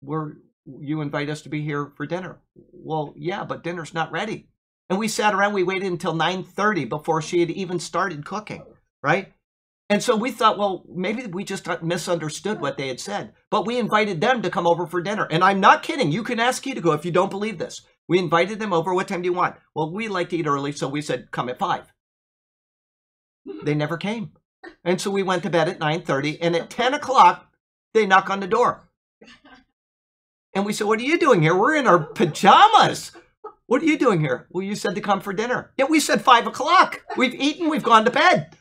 S1: "We're you invite us to be here for dinner." Well, yeah, but dinner's not ready. And we sat around. We waited until nine thirty before she had even started cooking. Right? And so we thought, well, maybe we just misunderstood what they had said. But we invited them to come over for dinner. And I'm not kidding. You can ask you to Go if you don't believe this. We invited them over. What time do you want? Well, we like to eat early, so we said, come at five. Mm-hmm. They never came. And so we went to bed at 9.30, and at 10 o'clock, they knock on the door. *laughs* And we said, what are you doing here? We're in our pajamas. What are you doing here? Well, you said to come for dinner. Yeah, we said 5 o'clock. We've eaten, we've gone to bed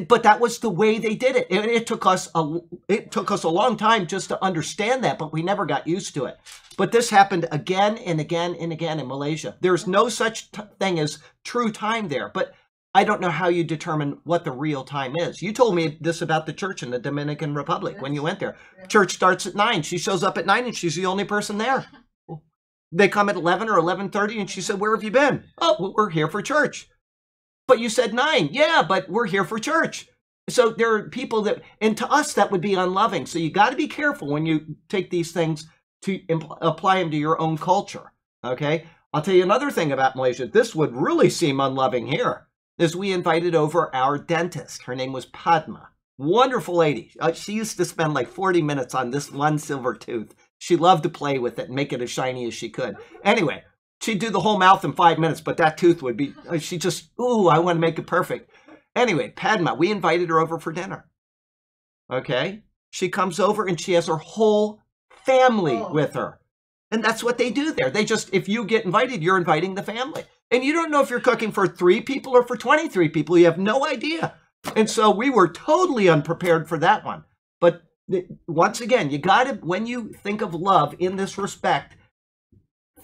S1: but that was the way they did it. it. It took us a it took us a long time just to understand that, but we never got used to it. But this happened again and again and again in Malaysia. There's no such thing as true time there, but I don't know how you determine what the real time is. You told me this about the church in the Dominican Republic when you went there. Church starts at nine. She shows up at nine, and she's the only person there. *laughs* They come at eleven or eleven thirty, and she said, "Where have you been?" Oh, we're here for church. But you said nine. Yeah, but we're here for church. So there are people that, and to us, that would be unloving. So you got to be careful when you take these things to impl- apply them to your own culture. Okay. I'll tell you another thing about Malaysia. This would really seem unloving here. Is we invited over our dentist. Her name was Padma. Wonderful lady. Uh, she used to spend like 40 minutes on this one silver tooth. She loved to play with it and make it as shiny as she could. Anyway, She'd do the whole mouth in five minutes, but that tooth would be, she just, ooh, I want to make it perfect. Anyway, Padma, we invited her over for dinner. Okay? She comes over and she has her whole family oh. with her. And that's what they do there. They just, if you get invited, you're inviting the family. And you don't know if you're cooking for three people or for 23 people. You have no idea. And so we were totally unprepared for that one. But eh, once again, you got to, when you think of love in this respect,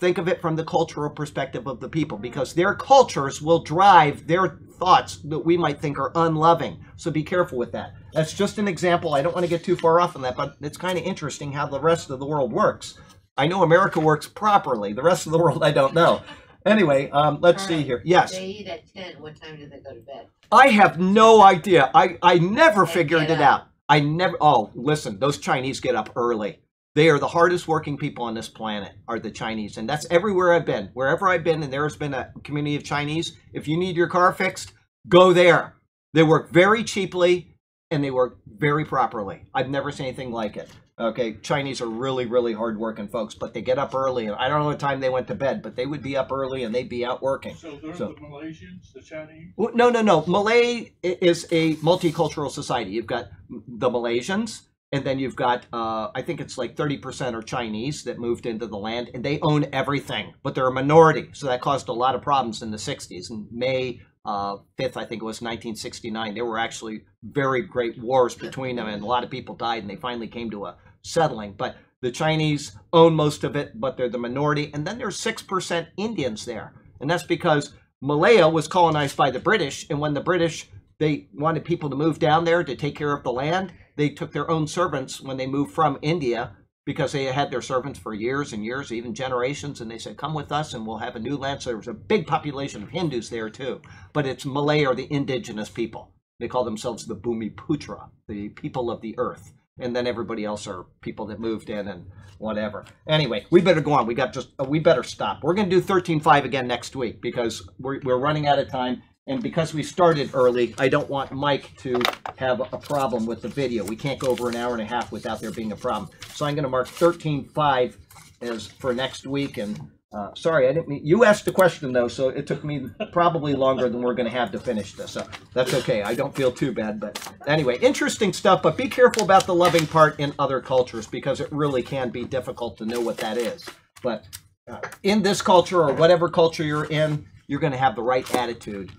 S1: think of it from the cultural perspective of the people because their cultures will drive their thoughts that we might think are unloving. So be careful with that. That's just an example. I don't want to get too far off on that, but it's kind of interesting how the rest of the world works. I know America works properly. The rest of the world, I don't know. Anyway, um, let's see here. Yes.
S3: They eat at 10. What time do they go to bed?
S1: I have no idea. I, I never they figured it out. I never. Oh, listen, those Chinese get up early. They are the hardest working people on this planet, are the Chinese. And that's everywhere I've been. Wherever I've been and there's been a community of Chinese, if you need your car fixed, go there. They work very cheaply and they work very properly. I've never seen anything like it. Okay, Chinese are really, really hard working folks, but they get up early. I don't know what time they went to bed, but they would be up early and they'd be out working.
S2: So they're so, the Malaysians, the Chinese?
S1: No, no, no. Malay is a multicultural society. You've got the Malaysians, and then you've got uh, i think it's like 30% are chinese that moved into the land and they own everything but they're a minority. So that caused a lot of problems in the 60s and may uh, 5th i think it was 1969 there were actually very great wars between them and a lot of people died and they finally came to a settling. But the chinese own most of it but they're the minority. And then there's 6% indians there. And that's because malaya was colonized by the british and when the british they wanted people to move down there to take care of the land they took their own servants when they moved from India because they had their servants for years and years, even generations, and they said, "Come with us, and we'll have a new land." So there was a big population of Hindus there too, but it's Malay or the indigenous people. They call themselves the Bumiputra, the people of the earth, and then everybody else are people that moved in and whatever. Anyway, we better go on. We got just we better stop. We're going to do thirteen five again next week because we're we're running out of time. And because we started early, I don't want Mike to have a problem with the video. We can't go over an hour and a half without there being a problem. So I'm going to mark 13.5 as for next week. And uh, sorry, I didn't mean, you asked the question though, so it took me probably longer than we're going to have to finish this. So that's okay. I don't feel too bad. But anyway, interesting stuff. But be careful about the loving part in other cultures because it really can be difficult to know what that is. But uh, in this culture or whatever culture you're in, you're going to have the right attitude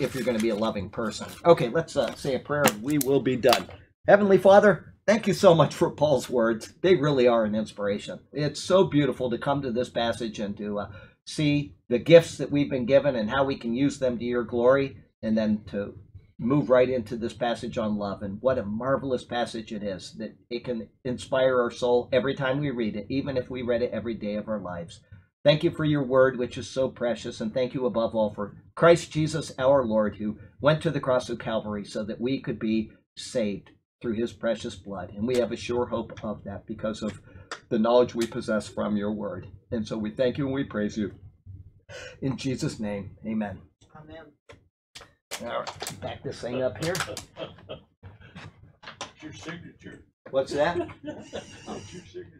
S1: if you're going to be a loving person. Okay, let's uh, say a prayer and we will be done. Heavenly Father, thank you so much for Paul's words. They really are an inspiration. It's so beautiful to come to this passage and to uh, see the gifts that we've been given and how we can use them to your glory, and then to move right into this passage on love. And what a marvelous passage it is that it can inspire our soul every time we read it, even if we read it every day of our lives. Thank you for your word, which is so precious. And thank you above all for Christ Jesus, our Lord, who went to the cross of Calvary so that we could be saved through his precious blood. And we have a sure hope of that because of the knowledge we possess from your word. And so we thank you and we praise you. In Jesus' name, amen.
S3: Amen.
S1: All right, back this thing up here. *laughs*
S2: It's your signature.
S1: What's that? *laughs*
S2: It's your signature.